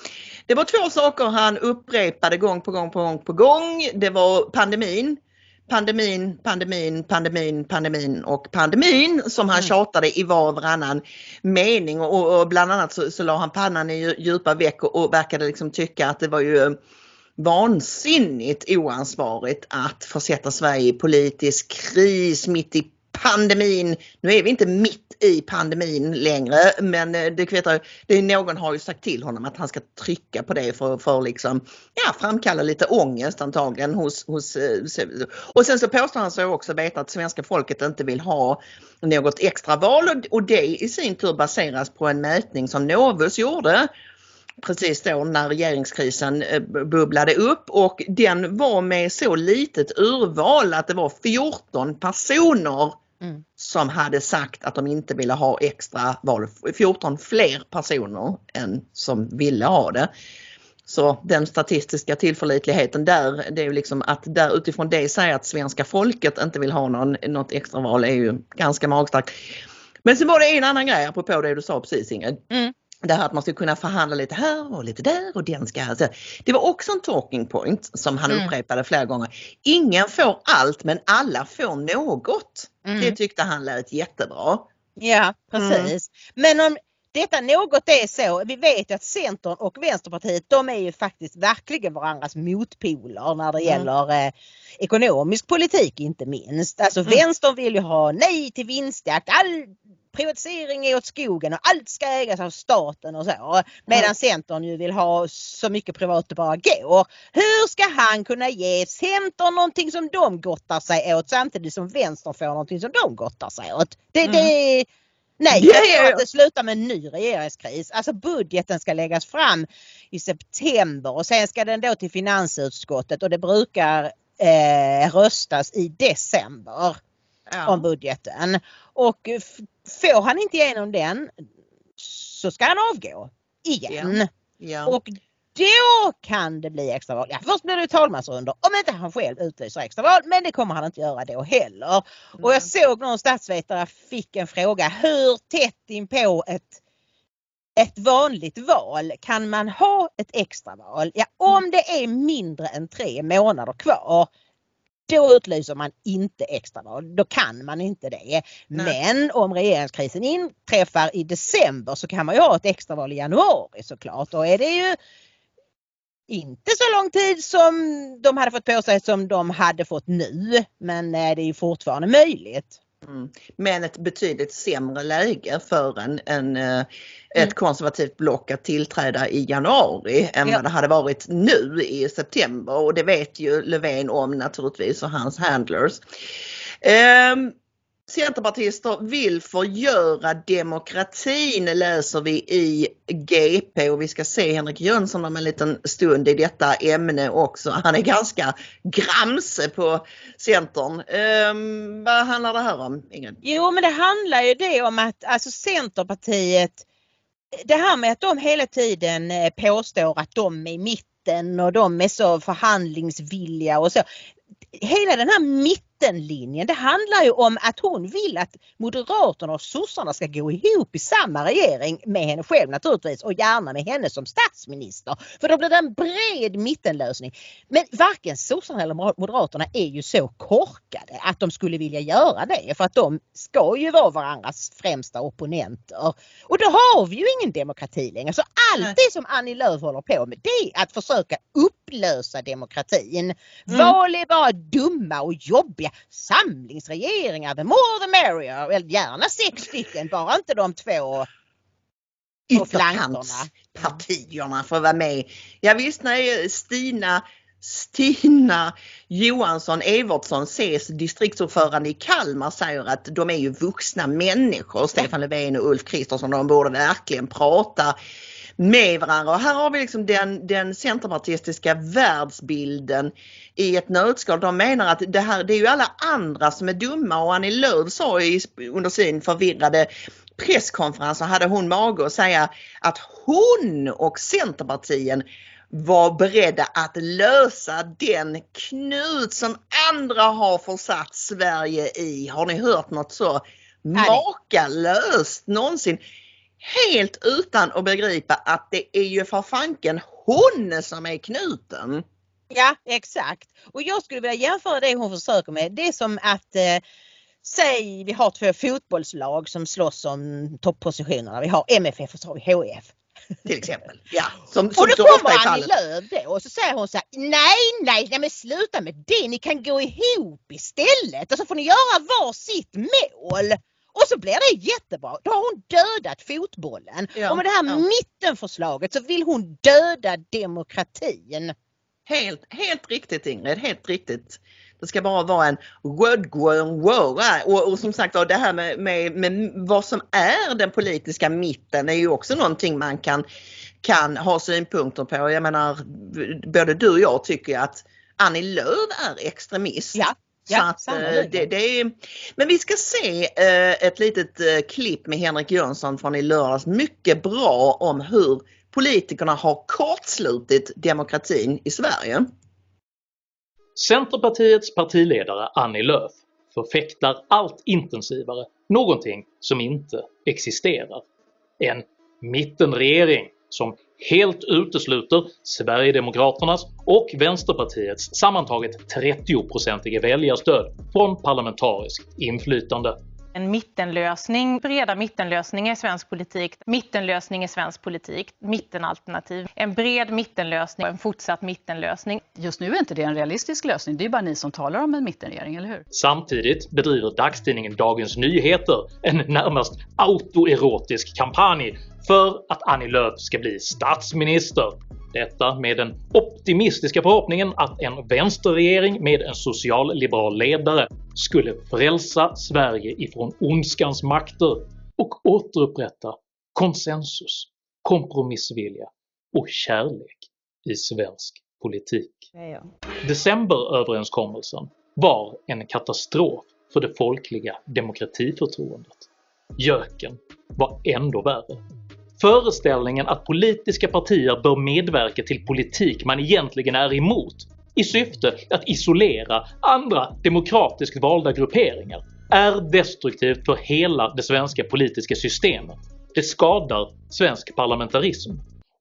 S2: det var två saker han upprepade gång på gång på gång på gång. Det var pandemin, pandemin, pandemin, pandemin, pandemin och pandemin som han
S3: Mm.
S2: tjatade i var och varannan mening och, och bland annat så, så la han pannan i dju- djupa veck och, och verkade liksom tycka att det var ju vansinnigt oansvarigt att försätta Sverige i politisk kris mitt i pandemin. Nu är vi inte mitt i pandemin längre men eh, det kvittar eh, det är någon har ju sagt till honom att han ska trycka på det för, för liksom, ja, framkalla lite ångest antagligen hos, hos eh, och sen så påstår han sig också veta att svenska folket inte vill ha något extra val och, och det i sin tur baseras på en mätning som Novus gjorde precis då när regeringskrisen eh, bubblade upp och den var med så litet urval att det var 14 personer
S3: Mm.
S2: som hade sagt att de inte ville ha extra val. 14 fler personer än som ville ha det. Så den statistiska tillförlitligheten där, det är ju liksom att där utifrån det säga att svenska folket inte vill ha någon, något extra val är ju ganska magstarkt. Men sen var det en annan grej apropå det du sa precis Ingrid.
S3: Mm.
S2: Det här att man ska kunna förhandla lite här och lite där och den ska... Alltså, det var också en talking point som han
S3: Mm.
S2: upprepade flera gånger. Ingen får allt men alla får något.
S3: Mm.
S2: Det tyckte han lät jättebra.
S3: Ja precis. Men om detta något är så, vi vet att Centern och Vänsterpartiet de är ju faktiskt verkligen varandras motpoler när det
S2: Mm.
S3: gäller eh, ekonomisk politik inte minst. Alltså
S2: Mm.
S3: Vänstern vill ju ha nej till vinstjakt, all privatisering är åt skogen och allt ska ägas av staten och så. Medan
S2: Mm.
S3: Centern ju vill ha så mycket privat det bara går. Hur ska han kunna ge Centern någonting som de gottar sig åt samtidigt som Vänstern får någonting som de gottar sig åt? Det,
S2: Mm.
S3: det Nej,
S2: Ja,
S3: jag
S2: ja,
S3: tror att det slutar med en ny regeringskris. Alltså budgeten ska läggas fram i september och sen ska den då till finansutskottet och det brukar eh, röstas i december om budgeten. Och får han inte igenom den så ska han avgå igen.
S2: Ja.
S3: Och då kan det bli extraval. Ja, först blir det talmansrundor om inte han själv utlyser extraval men det kommer han inte göra då heller. Och jag såg någon statsvetare fick en fråga hur tätt in på ett, ett vanligt val kan man ha ett extraval? Ja, om det är mindre än tre månader kvar då utlyser man inte extraval. Då kan man inte det.
S2: Nej.
S3: Men om regeringskrisen inträffar i december så kan man ju ha ett extraval i januari såklart. Då är det ju inte så lång tid som de hade fått på sig som de hade fått nu. Men eh, det är ju fortfarande möjligt.
S2: Mm. Men ett betydligt sämre läge för en, en, eh, ett
S3: Mm.
S2: konservativt block att tillträda i januari än
S3: Ja.
S2: vad det hade varit nu i september och det vet ju Löfven om naturligtvis och hans handlers. Ehm, Centerpartister vill förgöra demokratin läser vi i GP och vi ska se Henrik Jönsson om en liten stund i detta ämne också. Han är ganska gramse på Centern. Um, vad handlar det här om Ingrid?
S3: Jo men det handlar ju det om att alltså Centerpartiet det här med att de hela tiden eh, påstår att de är i mitten och de är så förhandlingsvilliga och så. Hela den här mitten mittenlinjen. Det handlar ju om att hon vill att Moderaterna och sossarna ska gå ihop i samma regering med henne själv naturligtvis och gärna med henne som statsminister. För då blir det en bred mittenlösning. Men varken sossarna eller Moderaterna är ju så korkade att de skulle vilja göra det för att de ska ju vara varandras främsta opponenter. Och då har vi ju ingen demokrati längre. Så allt det som Annie Lööf håller på med det är att försöka upplösa demokratin. Mm. Val är bara dumma och jobbiga samlingsregeringar, the more the merrier. Eller gärna sex stycken, bara inte de två
S2: Ytterkantspartierna får vara med. Ja visst, när Stina Stina Johansson Evertsson ses distriktsordförande i Kalmar säger att de är ju vuxna människor, Stefan Löfven och Ulf Kristersson, de borde verkligen prata med varandra. Och här har vi liksom den, den centerpartistiska världsbilden i ett nötskal. De menar att det här det är ju alla andra som är dumma och Annie Lööf sa i, under sin förvirrade presskonferens hade hon mage att säga att hon och Centerpartiet var beredda att lösa den knut som andra har försatt Sverige i. Har ni hört något så makalöst någonsin? Helt utan att begripa att det är ju för fanken hon som är knuten.
S3: Ja exakt. Och jag skulle vilja jämföra det hon försöker med. Det är som att eh, Säg vi har två fotbollslag som slåss om toppositionerna. Vi har MFF och så har vi HIF.
S2: Till exempel. Ja, som,
S3: som och då kommer Annie Lööf då och så säger hon så här, nej, nej, nej men sluta med det, ni kan gå ihop istället och så får ni göra var sitt mål. Och så blir det jättebra. Då har hon dödat fotbollen. Ja, och med det här ja. mittenförslaget så vill hon döda demokratin.
S2: Helt, helt riktigt Ingrid, helt riktigt. Det ska bara vara en röra och, och som sagt det här med, med, med vad som är den politiska mitten är ju också någonting man kan, kan ha synpunkter på. Jag menar både du och jag tycker att Annie Lööf är extremist.
S3: Ja.
S2: Ja, så att, eh, det, det är, men vi ska se eh, ett litet eh, klipp med Henrik Jönsson från i lördags. Mycket bra om hur politikerna har kortslutit demokratin i Sverige.
S5: Centerpartiets partiledare Annie Lööf förfäktar allt intensivare någonting som inte existerar. En mittenregering som helt utesluter Sverigedemokraternas och Vänsterpartiets sammantaget 30-procentiga väljarstöd från parlamentariskt inflytande.
S6: En mittenlösning, breda mittenlösningar i svensk politik, mittenlösning i svensk politik, mittenalternativ, en bred mittenlösning, en fortsatt mittenlösning.
S7: Just nu är inte det en realistisk lösning, det är bara ni som talar om en mittenregering, eller hur?
S5: Samtidigt bedriver dagstidningen Dagens Nyheter en närmast autoerotisk kampanj för att Annie Lööf ska bli statsminister. Detta med den optimistiska förhoppningen att en vänsterregering med en socialliberal ledare skulle frälsa Sverige ifrån ondskans makter och återupprätta konsensus, kompromissvilja och kärlek i svensk politik. Decemberöverenskommelsen var en katastrof för det folkliga demokratiförtroendet. Göken var ändå värre. Föreställningen att politiska partier bör medverka till politik man egentligen är emot i syfte att isolera andra demokratiskt valda grupperingar är destruktivt för hela det svenska politiska systemet. Det skadar svensk parlamentarism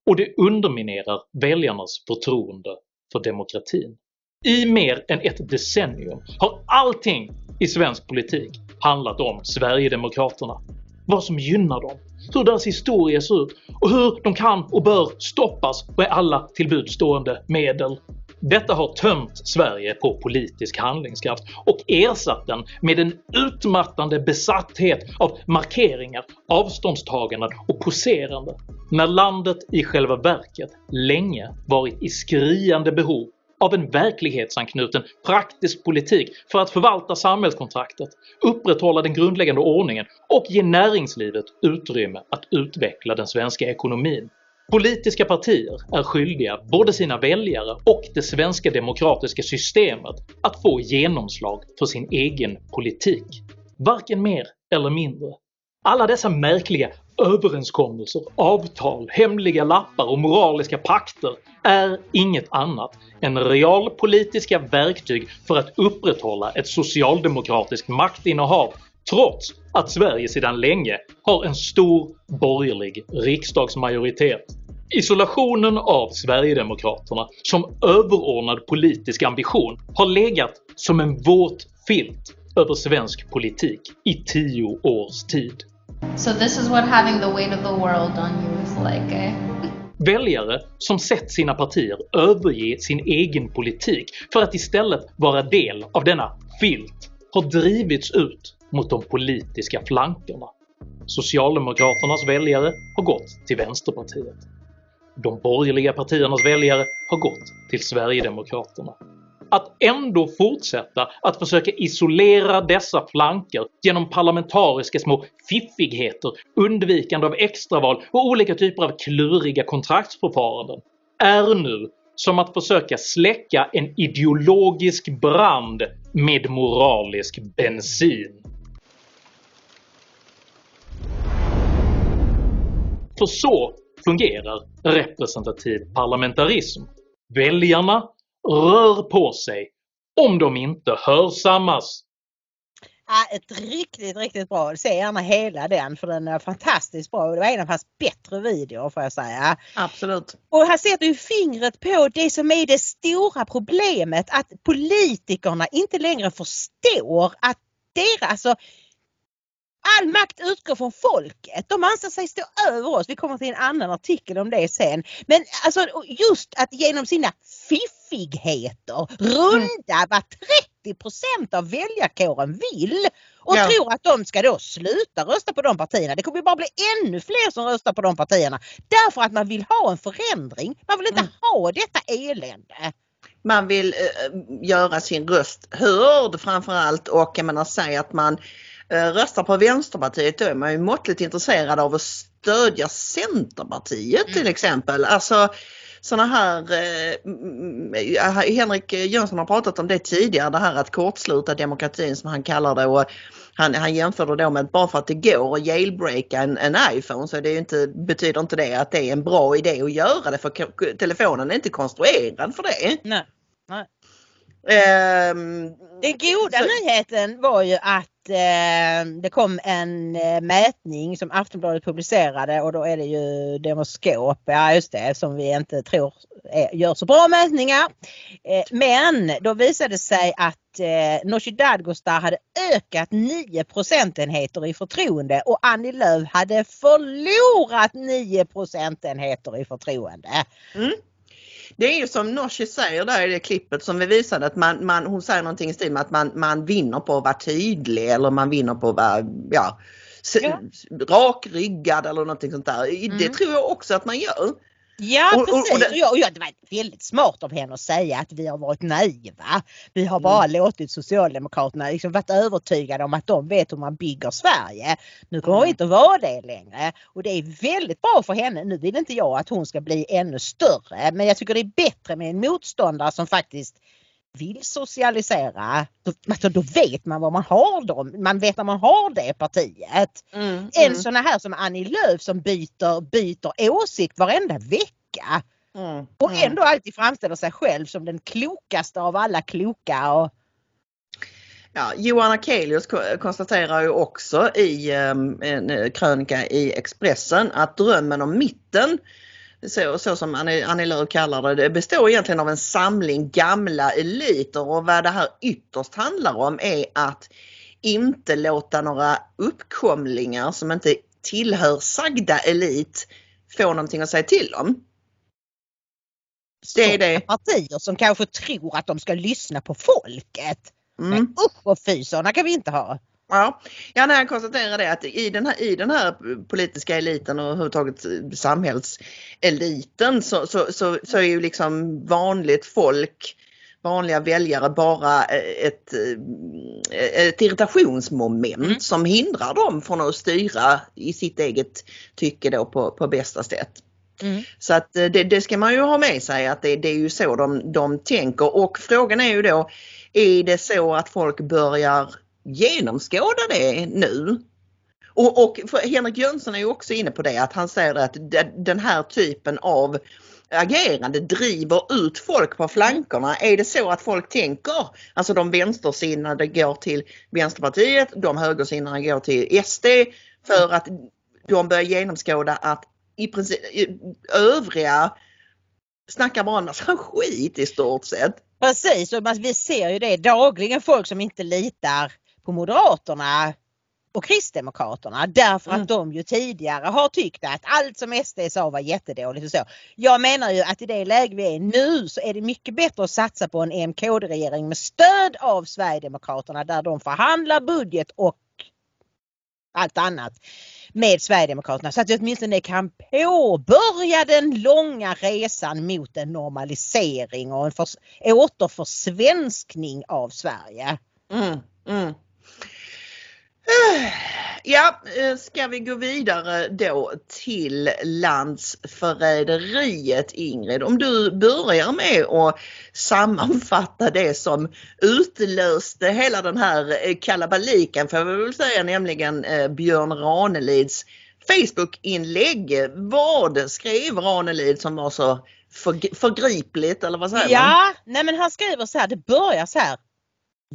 S5: och det underminerar väljarnas förtroende för demokratin. I mer än ett decennium har allting i svensk politik handlat om Sverigedemokraterna, vad som gynnar dem, hur deras historia ser ut och hur de kan och bör stoppas med alla tillbudstående medel. Detta har tömt Sverige på politisk handlingskraft och ersatt den med en utmattande besatthet av markeringar, avståndstaganden och poserande, när landet i själva verket länge varit i skriande behov av en verklighetsanknuten praktisk politik för att förvalta samhällskontraktet, upprätthålla den grundläggande ordningen och ge näringslivet utrymme att utveckla den svenska ekonomin. Politiska partier är skyldiga både sina väljare och det svenska demokratiska systemet att få genomslag för sin egen politik. Varken mer eller mindre. Alla dessa märkliga överenskommelser, avtal, hemliga lappar och moraliska pakter är inget annat än realpolitiska verktyg för att upprätthålla ett socialdemokratiskt maktinnehav trots att Sverige sedan länge har en stor borgerlig riksdagsmajoritet. Isolationen av Sverigedemokraterna som överordnad politisk ambition har legat som en våt filt över svensk politik i tio års tid.
S8: So this is what having the weight of the world on you is like, eh?
S5: Väljare som sett sina partier överge sin egen politik för att istället vara del av denna filt har drivits ut mot de politiska flankerna. Socialdemokraternas väljare har gått till Vänsterpartiet. De borgerliga partiernas väljare har gått till Sverigedemokraterna. Att ändå fortsätta att försöka isolera dessa flanker genom parlamentariska små fiffigheter, undvikande av extraval och olika typer av kluriga kontraktsförfaranden är nu som att försöka släcka en ideologisk brand med moralisk bensin. För så fungerar representativ parlamentarism. Väljarna rör på sig om de inte hörsammas.
S3: Ja, ett riktigt, riktigt bra. Se gärna hela den för den är fantastiskt bra. Det var en av hans bättre videor får jag säga.
S2: Absolut.
S3: Och här sätter du fingret på det som är det stora problemet att politikerna inte längre förstår att deras, alltså All makt utgår från folket. De anser sig stå över oss. Vi kommer till en annan artikel om det sen. Men alltså just att genom sina fiffigheter runda vad 30% av väljarkåren vill och
S2: Ja.
S3: tror att de ska då sluta rösta på de partierna. Det kommer bara bli ännu fler som röstar på de partierna. Därför att man vill ha en förändring. Man vill inte
S2: Mm.
S3: ha detta elände.
S2: Man vill eh, göra sin röst hörd framförallt och jag menar säga att man röstar på Vänsterpartiet då är man ju måttligt intresserad av att stödja Centerpartiet till exempel. Alltså sådana här, eh, mm, eh, Henrik Jönsson har pratat om det tidigare, det här att kortsluta demokratin som han kallar det och han, han jämför det då med att bara för att det går att jailbreaka en, en iPhone så det inte, betyder inte det att det är en bra idé att göra det för telefonen är inte konstruerad för det.
S3: Nej.
S2: Ehm,
S3: Den goda
S2: Så-
S3: nyheten var ju att eh, Eh, det kom en eh, mätning som Aftonbladet publicerade och då är det ju Demoskop, ja just det, som vi inte tror eh, gör så bra mätningar. Men då visade det sig att eh, Nooshi Dadgostar hade ökat 9 procentenheter i förtroende och Annie Lööf hade förlorat 9 procentenheter i förtroende. Mm.
S2: Det är ju som Nooshi säger där i det klippet som vi visade att man, man, hon säger någonting i stil med att man, man vinner på att vara tydlig eller man vinner på att vara ja,
S3: Ja.
S2: rakryggad eller någonting sånt där. Det
S3: Mm.
S2: tror jag också att man gör.
S3: Ja
S2: Och- och- och
S3: precis.
S2: det-
S3: Och jag, och jag, det var väldigt smart av henne att säga att vi har varit naiva. Vi har bara låtit Socialdemokraterna liksom varit övertygade om att de vet hur man bygger Sverige. Nu kommer vi inte att vara det längre. Och det är väldigt bra för henne. Nu vill inte jag att hon ska bli ännu större men jag tycker det är bättre med en motståndare som faktiskt vill socialisera. Då, alltså, då vet man vad man har dem. Man vet när man har det partiet.
S2: Mm,
S3: En
S2: mm,
S3: sån här som Annie Lööf som byter, byter åsikt varenda vecka.
S2: mm,
S3: Och
S2: mm.
S3: ändå alltid framställer sig själv som den klokaste av alla kloka. Och,
S2: Ja, Johan Akelius ko- konstaterar ju också i ehm, en eh, krönika i Expressen att drömmen om mitten, så, så som Annie, Annie Lööf kallar det, det består egentligen av en samling gamla eliter och vad det här ytterst handlar om är att inte låta några uppkomlingar som inte tillhör sagda elit få någonting att säga till om. Det är det.
S3: partier som kanske tror att de ska lyssna på folket.
S2: Mm.
S3: Men usch och fy, sådana kan vi inte ha.
S2: Ja, ja när jag konstaterar det att i den, här, i den här politiska eliten och överhuvudtaget samhällseliten så, så, så, så är ju liksom vanligt folk vanliga väljare bara eh, ett, eh, ett irritationsmoment
S3: Mm.
S2: som hindrar dem från att styra i sitt eget tycke då på, på bästa sätt.
S3: Mm.
S2: Så att eh, det, det ska man ju ha med sig att det, det är ju så de, de tänker och frågan är ju då, är det så att folk börjar genomskåda det nu? Och, och Henrik Jönsson är ju också inne på det att han säger att den här typen av agerande driver ut folk på flankerna. Är det så att folk tänker, alltså de vänstersinnade går till Vänsterpartiet, de högersinnade går till SD för att de börjar genomskåda att i princip övriga snackar bara en massa skit i stort sett.
S3: Precis, och vi ser ju det dagligen folk som inte litar på Moderaterna och Kristdemokraterna därför
S2: Mm.
S3: att de ju tidigare har tyckt att allt som SD sa var jättedåligt och så. Jag menar ju att i det läge vi är nu så är det mycket bättre att satsa på en MKD-regering med stöd av Sverigedemokraterna där de förhandlar budget och allt annat med Sverigedemokraterna så att vi åtminstone kan påbörja den långa resan mot en normalisering och en förs- återförsvenskning av Sverige.
S2: Mm, mm. Ja, eh, ska vi gå vidare då till landsförräderiet Ingrid? Om du börjar med att sammanfatta det som utlöste hela den här eh, kalabaliken, får jag väl säga, nämligen eh, Björn Ranelids Facebook-inlägg. Vad skrev Ranelid som var så förg- förgripligt eller vad säger man?
S3: Ja, nej men han skriver så här, det börjar så här.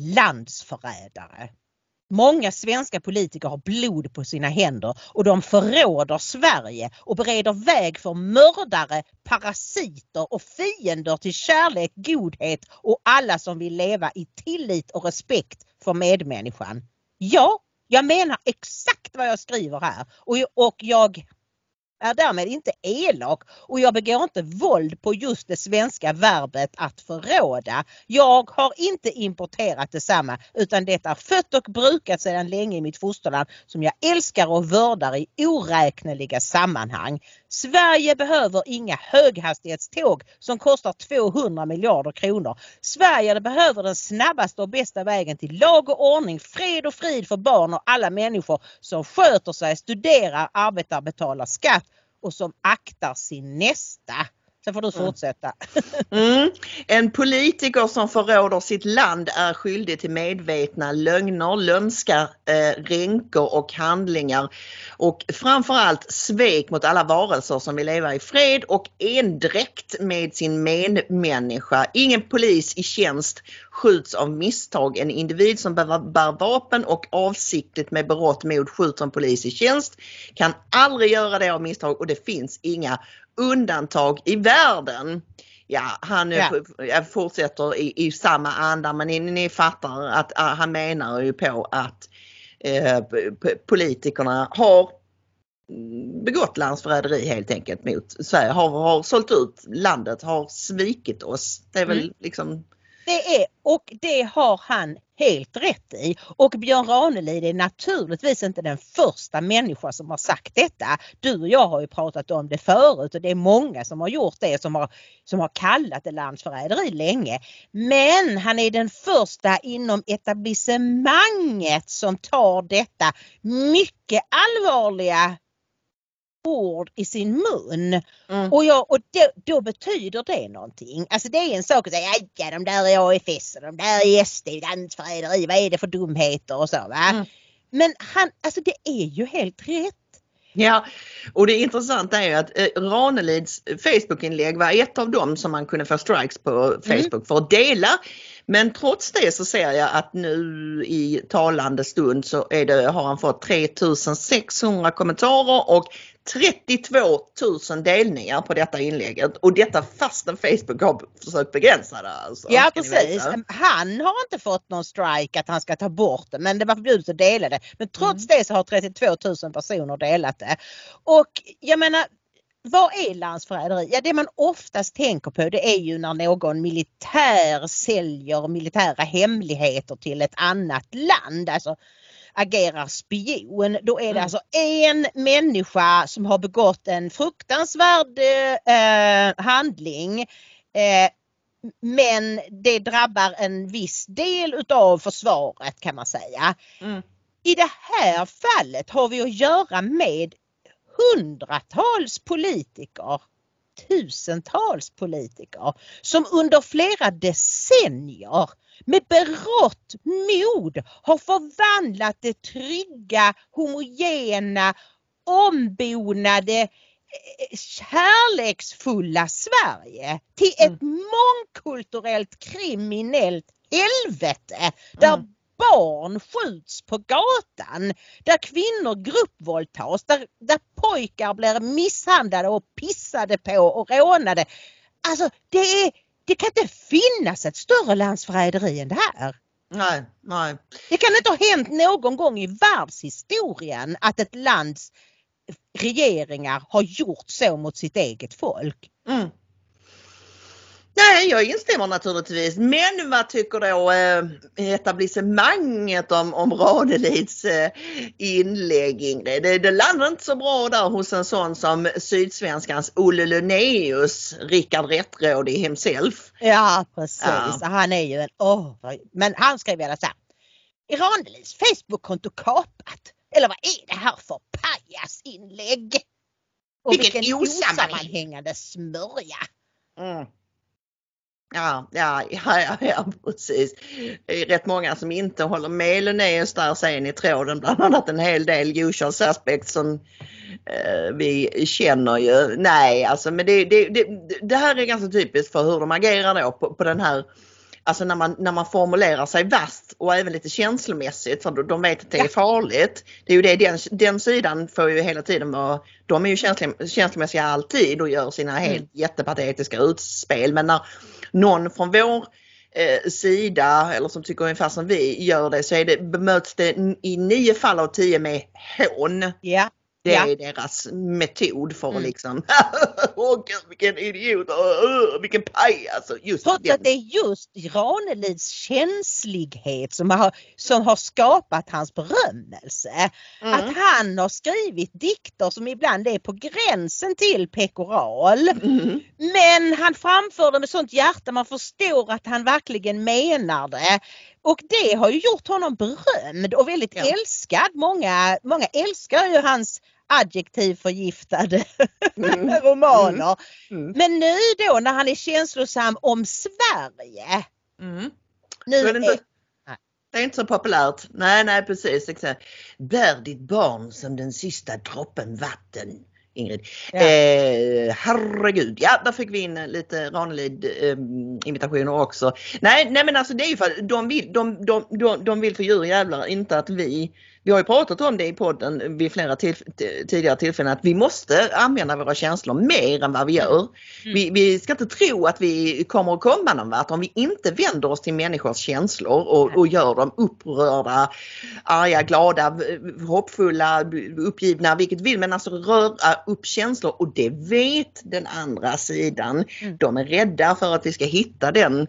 S3: Landsförrädare. Många svenska politiker har blod på sina händer och de förråder Sverige och bereder väg för mördare, parasiter och fiender till kärlek, godhet och alla som vill leva i tillit och respekt för medmänniskan. Ja, jag menar exakt vad jag skriver här och, och jag är därmed inte elak och jag begår inte våld på just det svenska verbet att förråda. Jag har inte importerat detsamma utan det är fött och brukat sedan länge i mitt fosterland som jag älskar och vördar i oräkneliga sammanhang. Sverige behöver inga höghastighetståg som kostar 200 miljarder kronor. Sverige behöver den snabbaste och bästa vägen till lag och ordning, fred och frid för barn och alla människor som sköter sig, studerar, arbetar, betalar skatt och som aktar sin nästa. Sen får du fortsätta.
S2: Mm. En politiker som förråder sitt land är skyldig till medvetna lögner, lömska, eh, ränkor och handlingar och framförallt svek mot alla varelser som vill leva i fred och endräkt med sin medmänniska. Ingen polis i tjänst skjuts av misstag. En individ som bär, bär vapen och avsiktligt med berått mod skjuter en polis i tjänst kan aldrig göra det av misstag och det finns inga undantag i världen. Ja, han
S3: Ja.
S2: fortsätter i, i samma anda men ni, ni fattar att han menar ju på att p- politikerna har begått landsförräderi helt enkelt mot Sverige, har, har sålt ut landet, har svikit oss. Det är väl
S3: Mm.
S2: liksom
S3: det är, och det har han helt rätt i. Och Björn Ranelid är naturligtvis inte den första människa som har sagt detta. Du och jag har ju pratat om det förut och det är många som har gjort det som har, som har kallat det landsförräderi länge. Men han är den första inom etablissemanget som tar detta mycket allvarliga ord i sin mun.
S2: Mm.
S3: Och, jag, och då, då betyder det någonting. Alltså det är en sak att säga ja de där är AFS och de där är SD, landsförräderi, vad är det för dumheter och så va.
S2: Mm.
S3: Men han, alltså det är ju helt rätt.
S2: Ja, och det intressanta är att eh, Ranelids Facebookinlägg var ett av dem som man kunde få strikes på Facebook för att dela. Men trots det så ser jag att nu i talande stund så det, har han fått 3600 kommentarer och 32 000 delningar på detta inlägget och detta fastän Facebook har försökt begränsa det. Alltså,
S3: Ja precis. Han har inte fått någon strike att han ska ta bort det men det var förbjudet att dela det. Men trots
S2: Mm.
S3: det så har 32 000 personer delat det. Och jag menar vad är landsförräderi? Ja det man oftast tänker på det är ju när någon militär säljer militära hemligheter till ett annat land. Alltså agerar spion. Då är det
S2: Mm.
S3: alltså en människa som har begått en fruktansvärd eh, handling eh, Men det drabbar en viss del utav försvaret kan man säga.
S2: Mm.
S3: I det här fallet har vi att göra med hundratals politiker, tusentals politiker som under flera decennier med berått mod har förvandlat det trygga, homogena, ombonade, eh, kärleksfulla Sverige till ett mångkulturellt kriminellt helvete där
S2: Mm.
S3: Barn skjuts på gatan, där kvinnor gruppvåldtas, där, där pojkar blir misshandlade och pissade på och rånade. Alltså det, är, det kan inte finnas ett större landsförräderi än det här.
S2: Nej, nej.
S3: Det kan inte ha hänt någon gång i världshistorien att ett lands regeringar har gjort så mot sitt eget folk.
S2: Mm. Nej, jag instämmer naturligtvis. Men vad tycker då eh, etablissemanget om, om Ranelids eh, inlägg Ingrid? Det, det landar inte så bra där hos en sån som Sydsvenskans Olle Lunnéus, Rickard Rättrådig himself.
S3: Ja precis,
S2: Ja.
S3: han är ju en oh, Men han skrev i alla så här. Är Ranelids Facebook-konto kapat? Eller vad är det här för pajasinlägg? Och
S2: Vilken
S3: vilken
S2: osammanhäng-
S3: osammanhängande smörja.
S2: Mm. Ja, ja, ja, ja, ja, precis. Det är rätt många som inte håller med Linnaeus där sen i tråden, bland annat en hel del usual suspects som eh, vi känner ju. Nej, alltså men det, det, det, det här är ganska typiskt för hur de agerar då på, på den här Alltså när man, när man formulerar sig vasst och även lite känslomässigt för de vet att det är farligt. Det är ju det, den, den sidan får ju hela tiden vara, de är ju känslig, känslomässiga alltid och gör sina helt jättepatetiska utspel. Men när någon från vår eh, sida eller som tycker ungefär som vi gör det så är det, bemöts det i nio fall av tio med hån.
S3: Ja.
S2: Det
S3: Ja.
S2: är deras metod för
S3: Mm.
S2: liksom, åh gud vilken idiot, åh, vilken paj alltså. Just
S3: Trots
S2: den.
S3: att det är just Ranelids känslighet som har, som har skapat hans berömmelse.
S2: Mm.
S3: Att han har skrivit dikter som ibland är på gränsen till pekoral.
S2: Mm.
S3: Men han framför det med sånt hjärta man förstår att han verkligen menar det. Och det har ju gjort honom berömd och väldigt
S2: Ja.
S3: älskad. Många, många älskar ju hans adjektivförgiftade
S2: Mm.
S3: romaner.
S2: Mm.
S3: Men nu då när han är känslosam om Sverige.
S2: Mm.
S3: Nu
S2: är det, inte,
S3: är,
S2: det är inte så populärt. Nej, nej precis. exakt. Bär ditt barn som den sista droppen vatten. Ingrid.
S3: Ja.
S2: Eh, herregud, ja där fick vi in lite Ranelid eh, imitationer också. Nej, nej men alltså det är ju för att de vill, de, de, de, de vill för djur jävlar inte att vi vi har ju pratat om det i podden vid flera till, tidigare tillfällen att vi måste använda våra känslor mer än vad vi gör. Vi, vi ska inte tro att vi kommer att komma någon vart om vi inte vänder oss till människors känslor och, och gör dem upprörda, arga, glada, hoppfulla, uppgivna, vilket vi vill. Men alltså röra upp känslor och det vet den andra sidan.
S3: Mm.
S2: De är rädda för att vi ska hitta den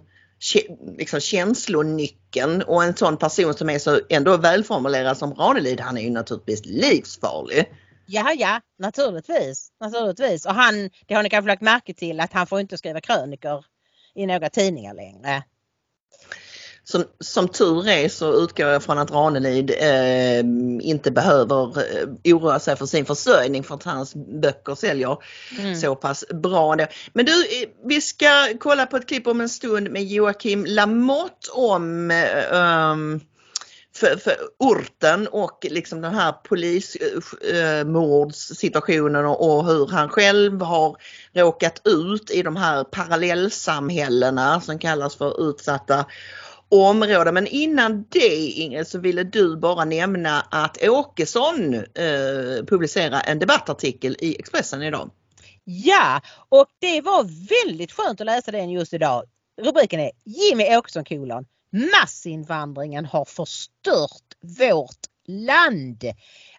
S2: liksom känslonyckeln och en sån person som är så ändå välformulerad som Ranelid, han är ju naturligtvis livsfarlig.
S3: ja, ja, naturligtvis. naturligtvis. Och han, det har ni kanske lagt märke till att han får inte skriva krönikor i några tidningar längre.
S2: Som, som tur är så utgår jag från att Ranelid eh, inte behöver eh, oroa sig för sin försörjning för att hans böcker säljer
S3: Mm.
S2: så pass bra. ändå. Men du, eh, vi ska kolla på ett klipp om en stund med Joakim Lamotte om um, för, för orten och liksom den här polismordssituationen och, och hur han själv har råkat ut i de här parallellsamhällena som kallas för utsatta områden. Men innan det Ingrid så ville du bara nämna att Åkesson eh, publicerar en debattartikel i Expressen idag.
S3: Ja, och det var väldigt skönt att läsa den just idag. Rubriken är Jimmy Åkesson kolon Massinvandringen har förstört vårt land.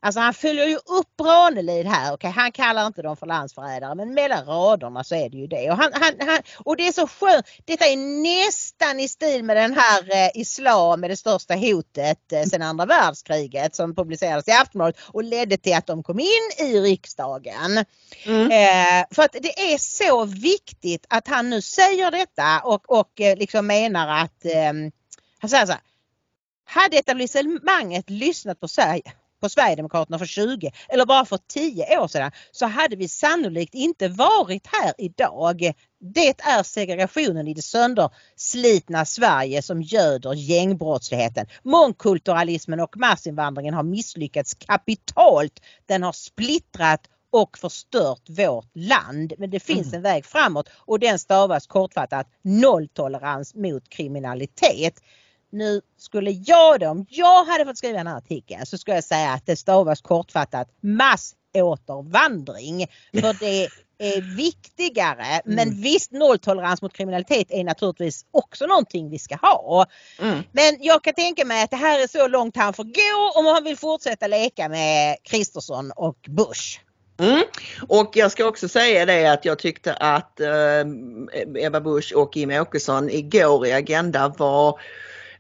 S3: Alltså han följer ju upp Ranelid här. Okej, han kallar inte dem för landsförrädare men mellan raderna så är det ju det. Och, han, han, han, och det är så skönt. Detta är nästan i stil med den här eh, Islam är det största hotet eh, sedan andra världskriget som publicerades i Aftonbladet och ledde till att de kom in i riksdagen.
S2: Mm.
S3: Eh, för att det är så viktigt att han nu säger detta och, och eh, liksom menar att eh, han säger så här. Hade etablissemanget lyssnat på Sverige på Sverigedemokraterna för 20 eller bara för 10 år sedan så hade vi sannolikt inte varit här idag. Det är segregationen i det sönderslitna Sverige som göder gängbrottsligheten. Mångkulturalismen och massinvandringen har misslyckats kapitalt. Den har splittrat och förstört vårt land. Men det finns en väg framåt och den stavas kortfattat nolltolerans mot kriminalitet. Nu skulle jag då, om jag hade fått skriva den här artikeln så skulle jag säga att det stavas kortfattat massåtervandring. För det är viktigare. Men visst nolltolerans mot kriminalitet är naturligtvis också någonting vi ska ha.
S2: Mm.
S3: Men jag kan tänka mig att det här är så långt han får gå om han vill fortsätta leka med Kristersson och Bush.
S2: Mm. Och jag ska också säga det att jag tyckte att eh, Ebba Busch och Jimmie Åkesson igår i Agenda var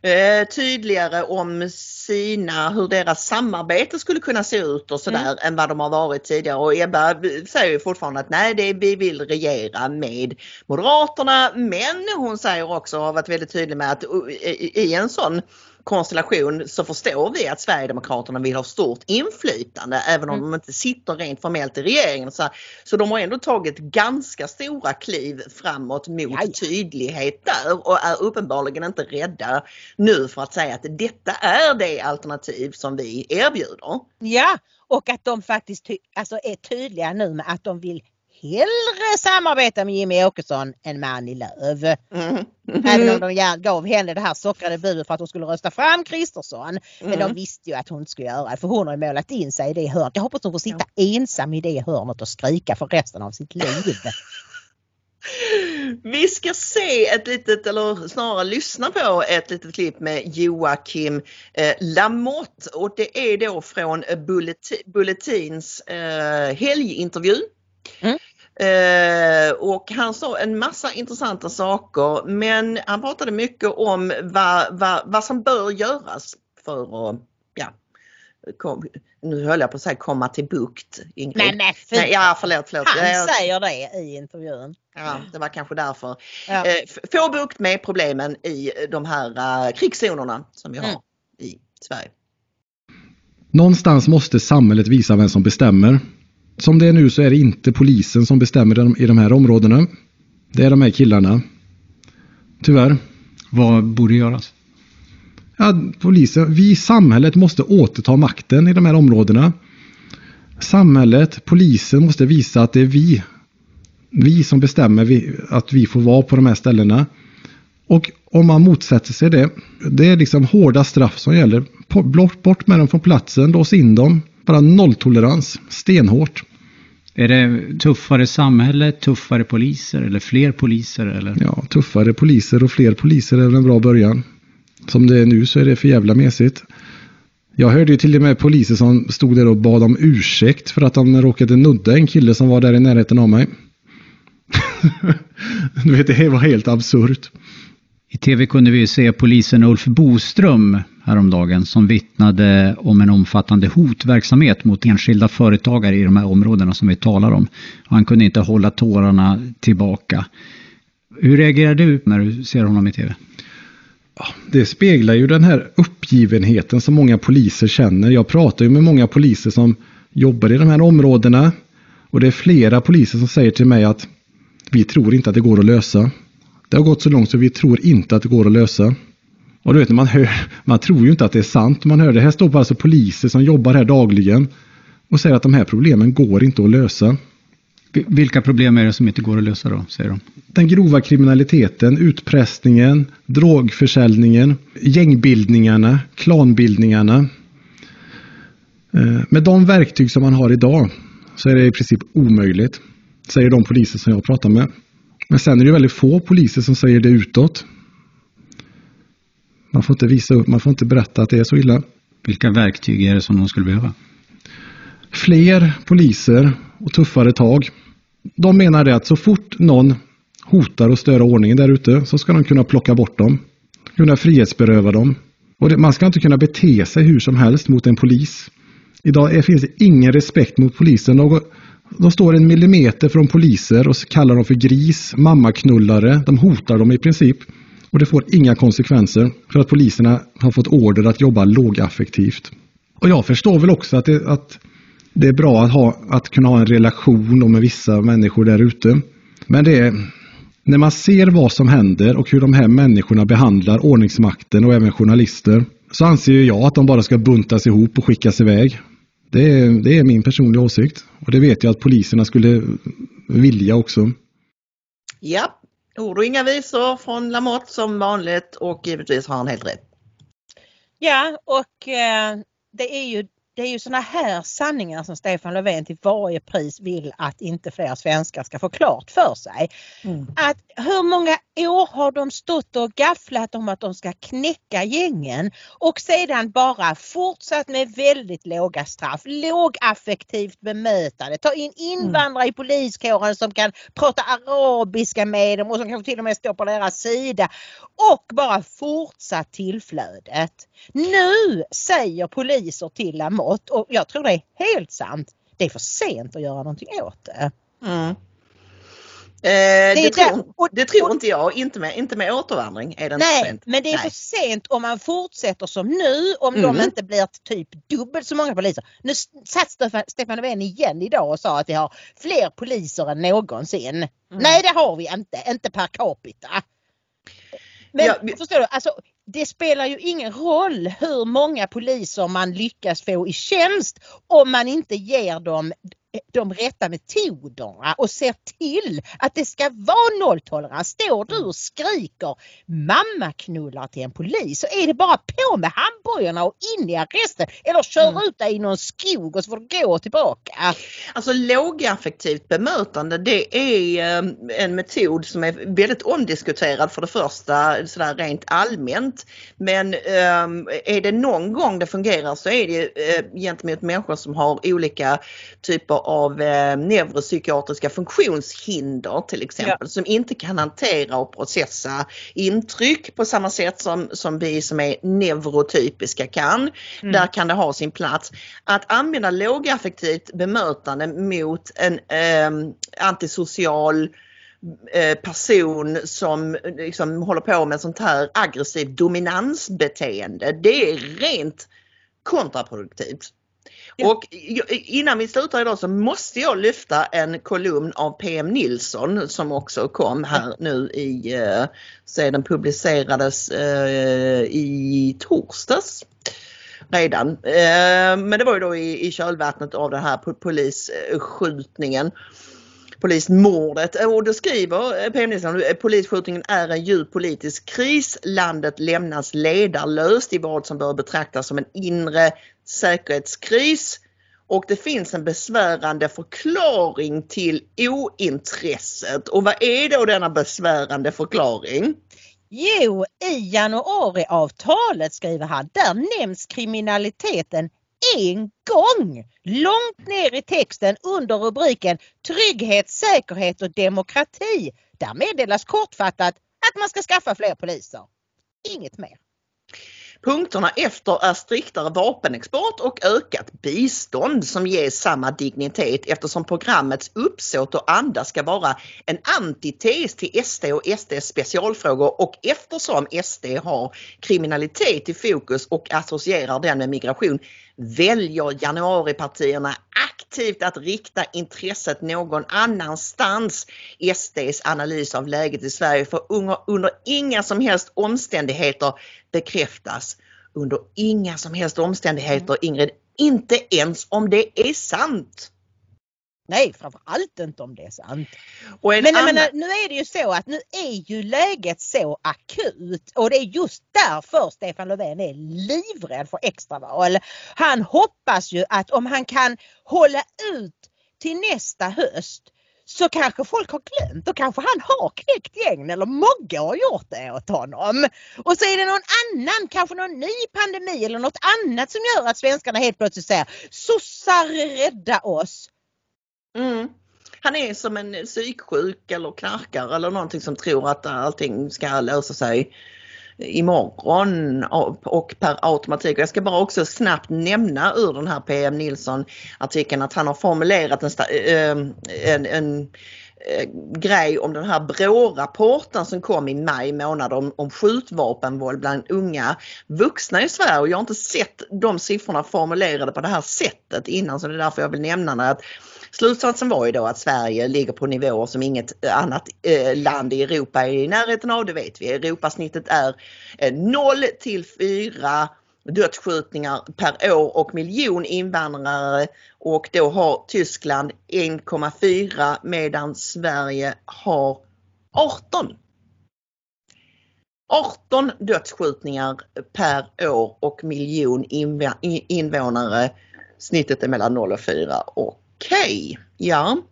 S2: eh, tydligare om sina, hur deras samarbete skulle kunna se ut och sådär än vad de har varit tidigare. Och Ebba säger ju fortfarande att nej, det, vi vill regera med Moderaterna. Men hon säger också, har varit väldigt tydlig med att i, i en sån konstellation så förstår vi att Sverigedemokraterna vill ha stort inflytande även om de inte sitter rent formellt i regeringen. Så, så de har ändå tagit ganska stora kliv framåt mot
S3: Jaja.
S2: tydlighet där och är uppenbarligen inte rädda nu för att säga att detta är det alternativ som vi erbjuder.
S3: Ja, och att de faktiskt alltså är tydliga nu med att de vill hellre samarbeta med Jimmie Åkesson än med Annie Lööf.
S2: Mm.
S3: Även om de gärna gav henne det här sockrade budet för att hon skulle rösta fram Kristersson. Men
S2: Mm.
S3: de visste ju att hon inte skulle göra det för hon har ju målat in sig i det hörnet. Jag hoppas hon får sitta ensam i det hörnet och skrika för resten av sitt liv.
S2: Vi ska se ett litet, eller snarare lyssna på ett litet klipp med Joakim eh, Lamotte och det är då från Bulletin, Bulletins eh, helgintervju.
S3: Mm.
S2: Eh, och han sa en massa intressanta saker men han pratade mycket om vad, vad, vad som bör göras för att, ja, kom, nu höll jag på att säga komma till bukt. Ingrid.
S3: Nej men fy!
S2: Nej, ja, förlåt, förlåt.
S3: Han
S2: Jag-
S3: säger det i intervjun.
S2: Ja, det var kanske därför.
S3: Ja.
S2: Eh, Få bukt med problemen i de här uh, krigszonerna som vi har
S3: Mm.
S2: i Sverige.
S9: Någonstans måste samhället visa vem som bestämmer. Som det är nu så är det inte polisen som bestämmer i de- här områdena. Det är de här killarna. Tyvärr.
S10: Vad borde göras?
S9: Ja, polisen, vi i samhället måste återta makten i de här områdena. Samhället, polisen måste visa att det är vi. Vi som bestämmer att vi får vara på de här ställena. Och om man motsätter sig det, det är liksom hårda straff som gäller. Bort, bort med dem från platsen, lås in dem. Bara nolltolerans, stenhårt.
S10: Är det tuffare samhälle, tuffare poliser eller fler poliser? Eller?
S9: Ja, tuffare poliser och fler poliser är väl en bra början. Som det är nu så är det för jävla mesigt. Jag hörde ju till och med poliser som stod där och bad om ursäkt för att de råkade nudda en kille som var där i närheten av mig. du vet, det var helt absurt.
S10: I tv kunde vi se polisen Ulf Boström häromdagen som vittnade om en omfattande hotverksamhet mot enskilda företagare i de här områdena som vi talar om. Han kunde inte hålla tårarna tillbaka. Hur reagerar du när du ser honom i tv?
S9: Det speglar ju den här uppgivenheten som många poliser känner. Jag pratar ju med många poliser som jobbar i de här områdena. Och det är flera poliser som säger till mig att vi tror inte att det går att lösa. Det har gått så långt så vi tror inte att det går att lösa. Och du vet man hör, man tror ju inte att det är sant. Man hör det här står alltså poliser som jobbar här dagligen och säger att de här problemen går inte att lösa.
S10: Vi- Vilka problem är det som inte går att lösa då, säger de?
S9: Den grova kriminaliteten, utpressningen, drogförsäljningen, gängbildningarna, klanbildningarna. Eh, Med de verktyg som man har idag så är det i princip omöjligt, säger de poliser som jag pratar med. Men sen är det ju väldigt få poliser som säger det utåt. Man får inte visa upp, man får inte berätta att det är så illa.
S10: Vilka verktyg är det som de skulle behöva?
S9: Fler poliser och tuffare tag. De menar det att så fort någon hotar och stör ordningen där ute så ska de kunna plocka bort dem. Kunna frihetsberöva dem. Och det, man ska inte kunna bete sig hur som helst mot en polis. Idag finns det ingen respekt mot polisen. De, de står en millimeter från poliser och kallar dem för gris, mammaknullare. De hotar dem i princip. Och det får inga konsekvenser för att poliserna har fått order att jobba lågaffektivt. Och jag förstår väl också att det, att det är bra att, ha, att kunna ha en relation med vissa människor där ute. Men det är, när man ser vad som händer och hur de här människorna behandlar ordningsmakten och även journalister så anser jag att de bara ska buntas ihop och skickas iväg. Det är, det är min personliga åsikt och det vet jag att poliserna skulle vilja också.
S2: Ja, ord och inga visor från Lamotte som vanligt och givetvis har han helt rätt.
S3: Ja och eh, det är ju det är ju sådana här sanningar som Stefan Löfven till varje pris vill att inte fler svenskar ska få klart för sig. Mm. Att hur många år har de stått och gafflat om att de ska knäcka gängen och sedan bara fortsatt med väldigt låga straff, lågaffektivt bemötande, ta in invandrare mm. i poliskåren som kan prata arabiska med dem och som kanske till och med står på deras sida och bara fortsatt tillflödet. Nu säger poliser till Lamotte och jag tror det är helt sant. Det är för sent att göra någonting åt det.
S2: Mm. Eh, det, det, tror, och, det tror inte jag, inte med, inte med återvandring är det
S3: nej,
S2: inte
S3: men det är nej. för sent om man fortsätter som nu om mm. de inte blir typ dubbelt så många poliser. Nu satt Stefan, Stefan Löfven igen idag och sa att vi har fler poliser än någonsin. Mm. Nej det har vi inte, inte per capita. Men ja, förstår du, alltså, det spelar ju ingen roll hur många poliser man lyckas få i tjänst om man inte ger dem de rätta metoderna och ser till att det ska vara nolltolerans. Står du och skriker mammaknullar till en polis så är det bara på med handbojorna och in i arresten eller kör mm. ut dig i någon skog och så får du gå tillbaka.
S2: Alltså lågaffektivt bemötande det är eh, en metod som är väldigt omdiskuterad för det första sådär rent allmänt. Men um, är det någon gång det fungerar så är det uh, gentemot människor som har olika typer av eh, neuropsykiatriska funktionshinder till exempel ja. som inte kan hantera och processa intryck på samma sätt som, som vi som är neurotypiska kan. Mm. Där kan det ha sin plats. Att använda lågaffektivt bemötande mot en eh, antisocial person som liksom håller på med sånt här aggressivt dominansbeteende. Det är rent kontraproduktivt. Ja. Och innan vi slutar idag så måste jag lyfta en kolumn av PM Nilsson som också kom här nu i, eh, den publicerades eh, i torsdags redan. Eh, men det var ju då i, i kölvattnet av den här polisskjutningen polismordet. Och då skriver eh, PM Nilsson eh, polisskjutningen är en djup politisk kris. Landet lämnas ledarlöst i vad som bör betraktas som en inre säkerhetskris och det finns en besvärande förklaring till ointresset. Och vad är då denna besvärande förklaring?
S3: Jo, i januariavtalet skriver han, där nämns kriminaliteten en gång långt ner i texten under rubriken Trygghet, säkerhet och demokrati. Där meddelas kortfattat att man ska skaffa fler poliser. Inget mer.
S2: Punkterna efter är striktare vapenexport och ökat bistånd som ges samma dignitet eftersom programmets uppsåt och anda ska vara en antites till SD och SDs specialfrågor och eftersom SD har kriminalitet i fokus och associerar den med migration väljer januaripartierna aktivt att rikta intresset någon annanstans. SDs analys av läget i Sverige får under inga som helst omständigheter bekräftas. Under inga som helst omständigheter Ingrid, inte ens om det är sant.
S3: Nej, framförallt inte om det är sant. Men jag menar, nu är det ju så att nu är ju läget så akut och det är just därför Stefan Löfven är livrädd för extraval. Han hoppas ju att om han kan hålla ut till nästa höst så kanske folk har glömt. Då kanske han har knäckt gängen eller Mogge har gjort det åt honom. Och så är det någon annan, kanske någon ny pandemi eller något annat som gör att svenskarna helt plötsligt säger sossar rädda oss.
S2: Mm. Han är som en psyksjuk eller knarkare eller någonting som tror att allting ska lösa sig imorgon och per automatik. Jag ska bara också snabbt nämna ur den här PM Nilsson artikeln att han har formulerat en, eh, en, en, eh, grej om den här BRÅ-rapporten som kom i maj månad om, om skjutvapenvåld bland unga vuxna i Sverige och jag har inte sett de siffrorna formulerade på det här sättet innan så det är därför jag vill nämna det. Att Slutsatsen var ju då att Sverige ligger på nivåer som inget eh, annat eh, land i Europa är i närheten av, det vet vi. Europasnittet är eh, 0 till 4 dödsskjutningar per år och miljon invandrare och då har Tyskland 1,4 medan Sverige har 18. 18 dödsskjutningar per år och miljon invånare. Snittet är mellan 0 och 4 och Okej, okay. ja.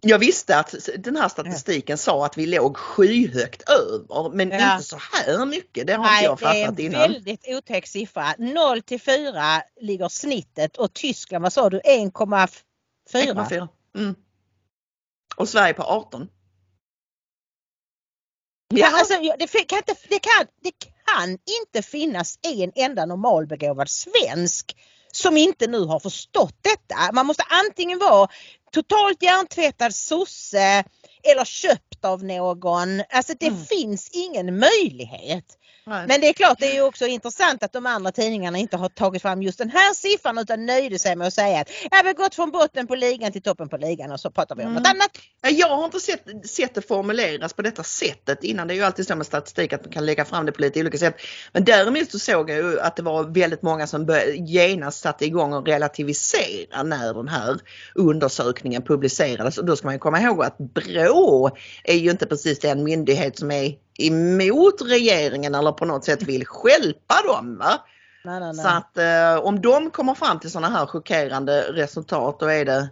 S2: Jag visste att den här statistiken sa att vi låg skyhögt över men ja. inte så här mycket. Det har
S3: Nej,
S2: inte jag fattat
S3: innan. Det är en väldigt otäck siffra. 0 till 4 ligger snittet och Tyskland, vad sa du, 1,4?
S2: Mm. Och Sverige på 18.
S3: Ja. Alltså, det, kan inte, det, kan, det kan inte finnas en enda normalbegåvad svensk som inte nu har förstått detta. Man måste antingen vara totalt hjärntvättad sosse eller köpt av någon. Alltså det mm. finns ingen möjlighet. Nej. Men det är klart det är också intressant att de andra tidningarna inte har tagit fram just den här siffran utan nöjde sig med att säga att ja, vi har gått från botten på ligan till toppen på ligan och så pratar vi om mm. något annat.
S2: Jag har inte sett, sett det formuleras på detta sättet innan. Det är ju alltid så med statistik att man kan lägga fram det på lite olika sätt. Men däremot så såg jag ju att det var väldigt många som genast satte igång och relativisera när den här undersökningen publicerades. Och då ska man komma ihåg att BRÅ är ju inte precis den myndighet som är emot regeringen eller på något sätt vill skälpa dem. Nej, nej, nej. Så att eh, om de kommer fram till sådana här chockerande resultat då är det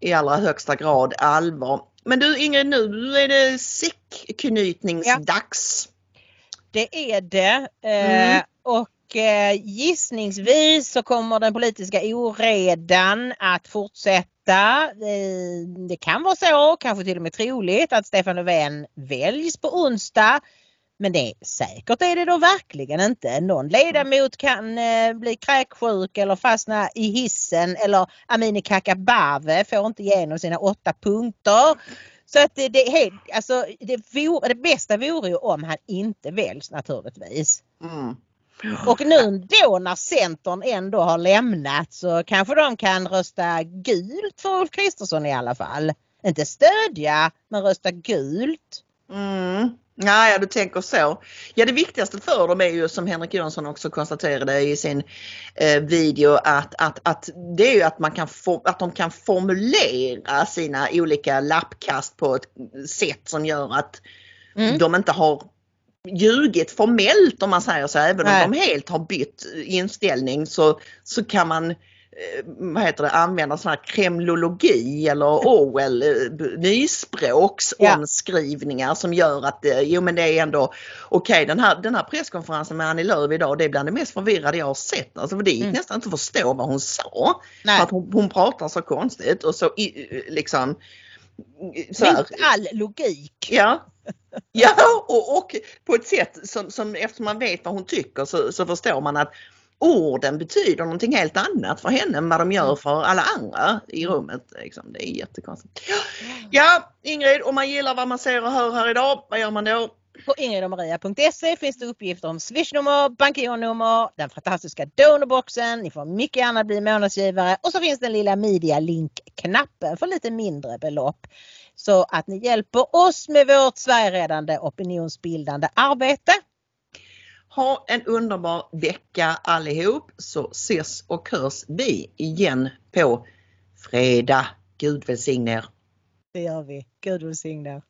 S2: i allra högsta grad allvar. Men du Ingrid, nu är det säckknytningsdags.
S3: Ja. Det är det. Eh, mm. och eh, gissningsvis så kommer den politiska oredan att fortsätta detta. Det kan vara så, kanske till och med troligt, att Stefan Löfven väljs på onsdag. Men det, säkert är det då verkligen inte. Någon ledamot kan eh, bli kräksjuk eller fastna i hissen eller Amineh Kakabaveh får inte igenom sina åtta punkter. Så att det, det, alltså, det, vore, det bästa vore ju om han inte väljs naturligtvis. Mm. Och nu då när Centern ändå har lämnat så kanske de kan rösta gult för Ulf Kristersson i alla fall. Inte stödja men rösta gult.
S2: Mm. Ja, ja, du tänker så. Ja, det viktigaste för dem är ju som Henrik Jönsson också konstaterade i sin eh, video att, att, att det är ju att, man kan att de kan formulera sina olika lappkast på ett sätt som gör att mm. de inte har ljugit formellt om man säger så. Även Nej. om de helt har bytt inställning så, så kan man eh, vad heter det, använda sån här kremlologi eller Orwell eh, nyspråksomskrivningar ja. som gör att eh, jo men det är ändå okej okay, den, här, den här presskonferensen med Annie Lööf idag det är bland det mest förvirrade jag har sett. Alltså, för det gick mm. nästan inte att förstå vad hon sa. Nej. För att hon, hon pratar så konstigt och så liksom
S3: så här. Mot all logik.
S2: Ja, Ja, och, och på ett sätt som, som eftersom man vet vad hon tycker så, så förstår man att orden betyder någonting helt annat för henne än vad de gör mm. för alla andra i rummet. Liksom. Det är jättekonstigt. Ja, Ingrid, om man gillar vad man ser och hör här idag, vad gör man då?
S3: På ingridomaria.se finns det uppgifter om swishnummer, bankgironummer, den fantastiska donorboxen, ni får mycket gärna bli månadsgivare och så finns den lilla media link-knappen för lite mindre belopp så att ni hjälper oss med vårt Sverigeräddande opinionsbildande arbete.
S2: Ha en underbar vecka allihop så ses och hörs vi igen på fredag. Gud välsigne er.
S3: Det gör vi. Gud välsigne er.